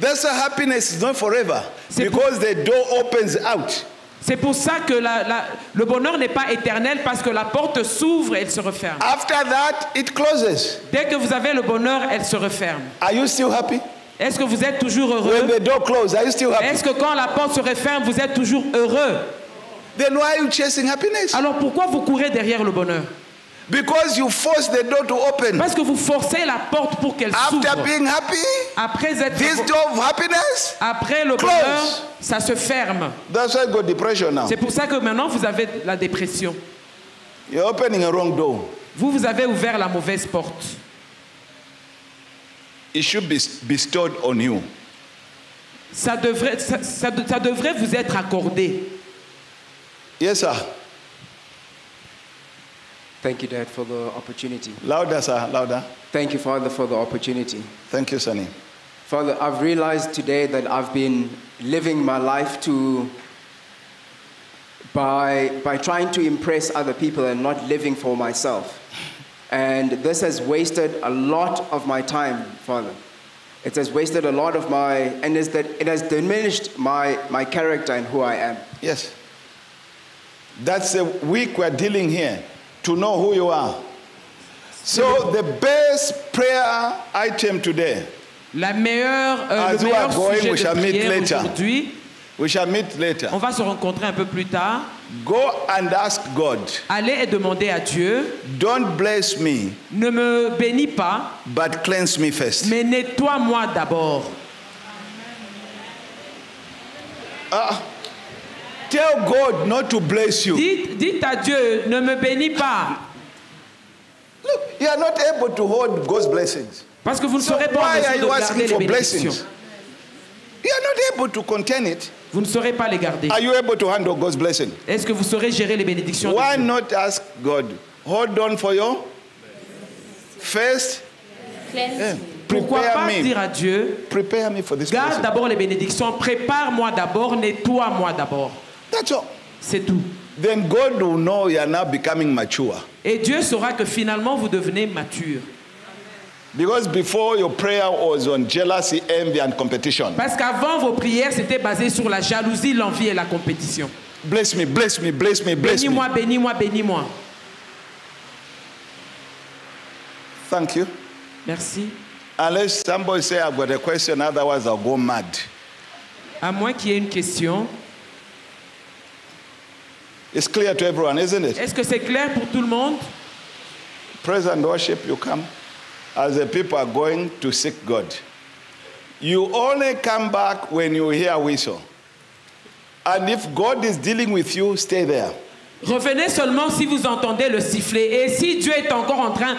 That's why happiness is not forever because the door opens out. C'est pour ça que la- la- le bonheur n'est pas éternel parce que la porte s'ouvre et elle se referme. After that, it closes. Dès que vous avez le bonheur, elle se referme. Are you still happy? Est-ce que vous êtes toujours heureux? When the door closes, are you still happy? Est-ce que quand la porte se referme, vous êtes toujours heureux? Then why are you chasing happiness? Alors pourquoi vous courez derrière le bonheur? Because you force the door to open. Parce que vous forcez la porte pour qu'elle After s'ouvre. being happy, Après être this door of happiness, après le close. bonheur, ça se ferme. That's why got depression now. C'est pour ça que maintenant vous avez la dépression. You're opening a wrong door. Vous, vous avez ouvert la mauvaise porte. It should be bestowed on you. Ça devrait, ça, ça- ça devrait vous être accordé. Yes, sir. Thank you, Dad, for the opportunity. Louder, sir. Louder. Thank you, Father, for the opportunity. Thank you, Sonny. Father, I've realized today that I've been living my life to by by trying to impress other people and not living for myself. And this has wasted a lot of my time, Father. It has wasted a lot of my and is that it has diminished my my character and who I am. Yes. That's the week we're dealing here to know who you are. So, the best prayer item today, La meilleure, euh, as le we are meilleur going, sujet we de shall meet prière later. aujourd'hui, We shall meet later. on va se rencontrer un peu plus tard. Go and ask God. Allez et demandez à Dieu, Don't bless me, ne me bénis pas, but cleanse me first. mais nettoie-moi d'abord. Ah, tell God not to bless you. Dites, dites à Dieu, ne me bénis pas, Look, you are not able to hold God's blessings. parce que vous ne So serez pas en why are mesure you de asking garder les for bénédictions. blessings? You are not able to contain it. Vous ne saurez pas les garder. Are you able to handle God's blessing? Est-ce que vous saurez gérer les bénédictions de Why Dieu? not ask God? Hold on for your first. Yeah. Pourquoi Prepare pas me. dire à Dieu, Prepare me for this garde d'abord les bénédictions, prépare-moi d'abord, nettoie-moi d'abord. That's all. C'est tout. Then God will know you are now becoming mature. Et Dieu saura que finalement vous devenez mature. Because before your prayer was on jealousy, envy, and competition. Parce qu'avant vos prières, c'était basé sur la jalousie, l'envie et la compétition. Bless me, bless me, bless me, bless me. Bénis-moi, bénis-moi, bénis-moi. Thank you. Merci. Unless somebody say I've got a question, otherwise I'll go mad. À moins qu'il y ait une question. It's clear to everyone, isn't it? Est-ce que c'est clair pour tout le monde? Praise and worship, you come as the people are going to seek God. You only come back when you hear a whistle. And if God is dealing with you, stay there. Revenez seulement si vous entendez le sifflet. Et si Dieu est encore en train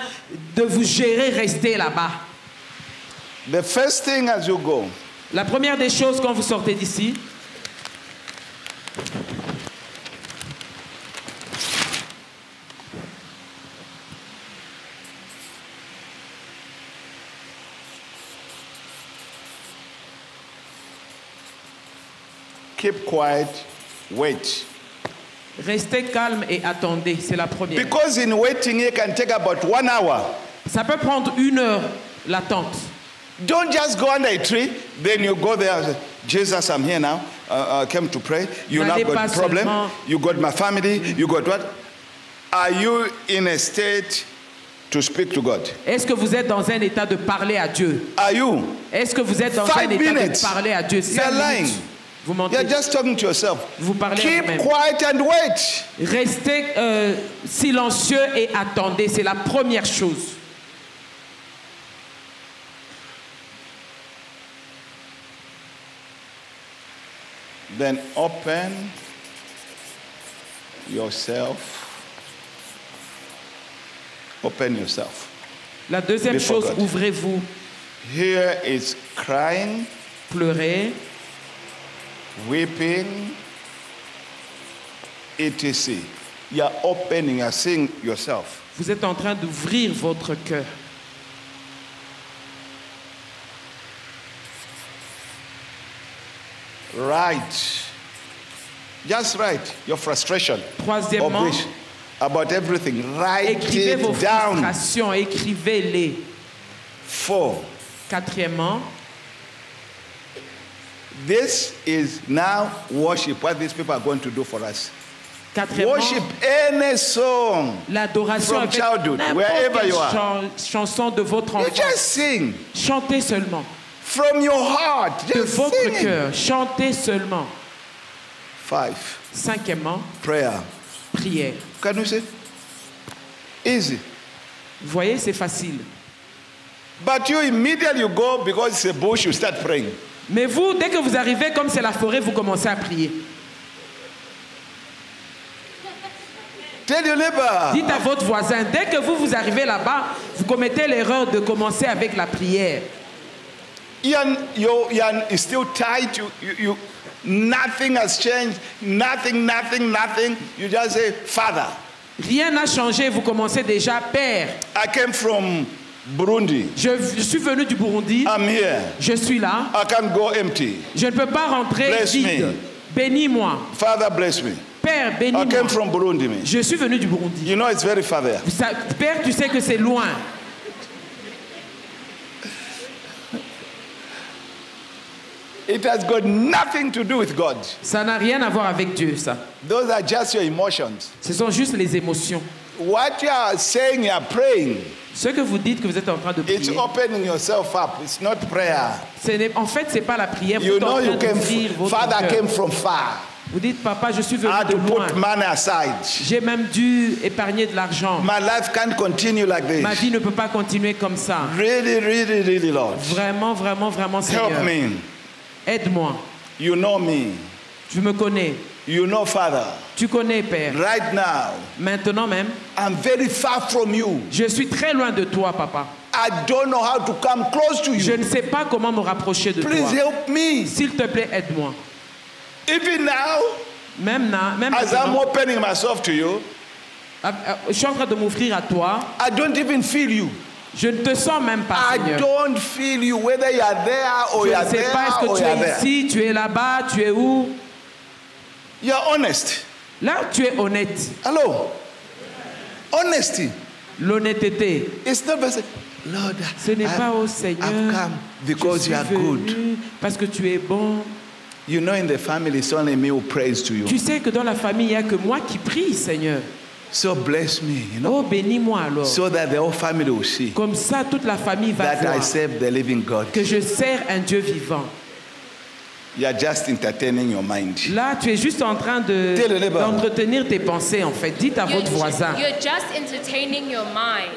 de vous gérer, restez là-bas. The first thing as you go, La première des choses quand vous sortez d'ici, keep quiet, wait. restez calme et attendez. C'est la première. Because in waiting, it can take about one hour. Ça peut prendre une heure l'attente. Don't just go under a tree, then you go there. Jesus, I'm here now. Uh, I came to pray. You now got pas problem. seulement- You got my family. You got what? Are you in a state to speak to God? Est-ce que vous êtes dans un état de parler à Dieu? Are you? Est-ce que vous êtes dans Five un état minutes. de parler à Dieu? You're lying. minutes. Vous mentez. You're just talking to yourself. Vous parlez à Keep vous-même. quiet and wait. Restez euh, silencieux et attendez. C'est la première chose. Then open yourself. Open yourself. La deuxième Before chose, ouvrez-vous. Here is crying, Pleurez, weeping, etc. You are opening, you are seeing yourself. vous êtes en train d'ouvrir votre cœur. Write. Just write your frustration. Troisièmement, about everything. Write écrivez vos it down. frustrations, écrivez-les. Four. Quatrièmement, This is now worship, what these people are going to do for us. Worship any song l'adoration from childhood, wherever you are. chan- chanson de votre You enfance. just sing Chantez seulement. from your heart. De Just votre sing. it. cœur. Chantez seulement. Five. Cinquièmement, Prayer. prière. Can you see? Easy. Vous voyez, c'est facile. But you immediately you go because it's a bush, you start praying. Mais vous, dès que vous arrivez, comme c'est la forêt, vous commencez à prier. Tell your neighbor. Dites à votre voisin, dès que vous vous arrivez là-bas, vous commettez l'erreur de commencer avec la prière. Ian, your Ian is still tight. You, you, you, nothing has changed. Nothing, nothing, nothing. You just say, Father. Rien n'a changé, vous commencez déjà Père. I came from Burundi. Je, je suis venu du Burundi. I'm here. Je suis là. I can't go empty. Je ne peux pas rentrer Bless vide. me. Bénis-moi. Father, bless me. Père, I bénis-moi. came from Burundi. Man. Je suis venu du Burundi. You know it's very far there. Père, tu sais que c'est loin. It has got nothing to do with God. Ça n'a rien à voir avec Dieu, ça. Those are just your emotions. Ce sont juste les émotions. What you are saying, you are praying. Ce que vous dites que vous êtes en train de It's prier, opening yourself up. It's not prayer. ce n'est- en fait, c'est pas la prière. Vous You know you came. votre Father came from far. Vous dites, papa, je suis venu I de loin. J'ai même dû épargner de l'argent. My life can't continue like this. Ma vie ne peut pas continuer comme ça. Really, really, really, Lord. Vraiment, vraiment, vraiment, Seigneur. Help me. Aide-moi. You know me. Tu me connais. You know, Father. Tu connais, Père. Right now, Maintenant même, I'm very far from you. je suis très loin de toi, papa. I don't know how to come close to Je you. ne sais pas comment me rapprocher de Please toi. help me. S'il te plaît, aide-moi. Even now, Même là, même as I'm maintenant, opening myself to you, ah, ah, je suis en train de m'ouvrir à toi. I don't even feel you. Je ne te sens même pas, I Seigneur. don't feel you, whether you are there or Je you are ne sais there pas, est-ce que tu es ici, tu es là-bas, tu es où You're honest. Là, tu es honnête. Hello. Honesty. L'honnêteté. It's not just, Lord, Ce n'est I- pas au I've Seigneur. come je because you are good. Parce que tu es bon. You know, in the family, it's only me who prays to you. Tu sais que dans la famille, il n'y a que moi qui prie, Seigneur. So bless me, you know, Oh, bénis-moi alors. so that the whole family will see Comme ça, toute la famille va that I voir serve the living God. que je sers un Dieu vivant. You are just entertaining your mind. Là, tu es juste en train de- d'entretenir tes pensées, en fait. Dites à You're, votre voisin. you're just entertaining your mind.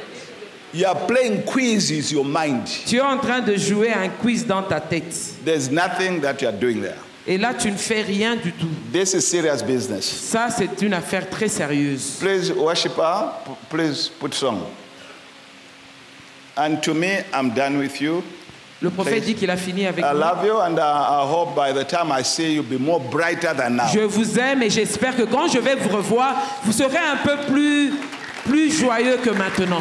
You are playing quizzes your mind. Tu es en train de jouer un quiz dans ta tête. There's nothing that you are doing there. Et là, tu ne fais rien du tout. This is serious business. Ça, c'est une affaire très sérieuse. Please, worshiper, please put song. And to me, I'm done with you. Le prophète dit qu'il a fini avec I nous. love you, and I, I hope by the time I see you, be more brighter than now. Je vous aime et j'espère que quand je vais vous revoir, vous serez un peu plus, plus joyeux que maintenant.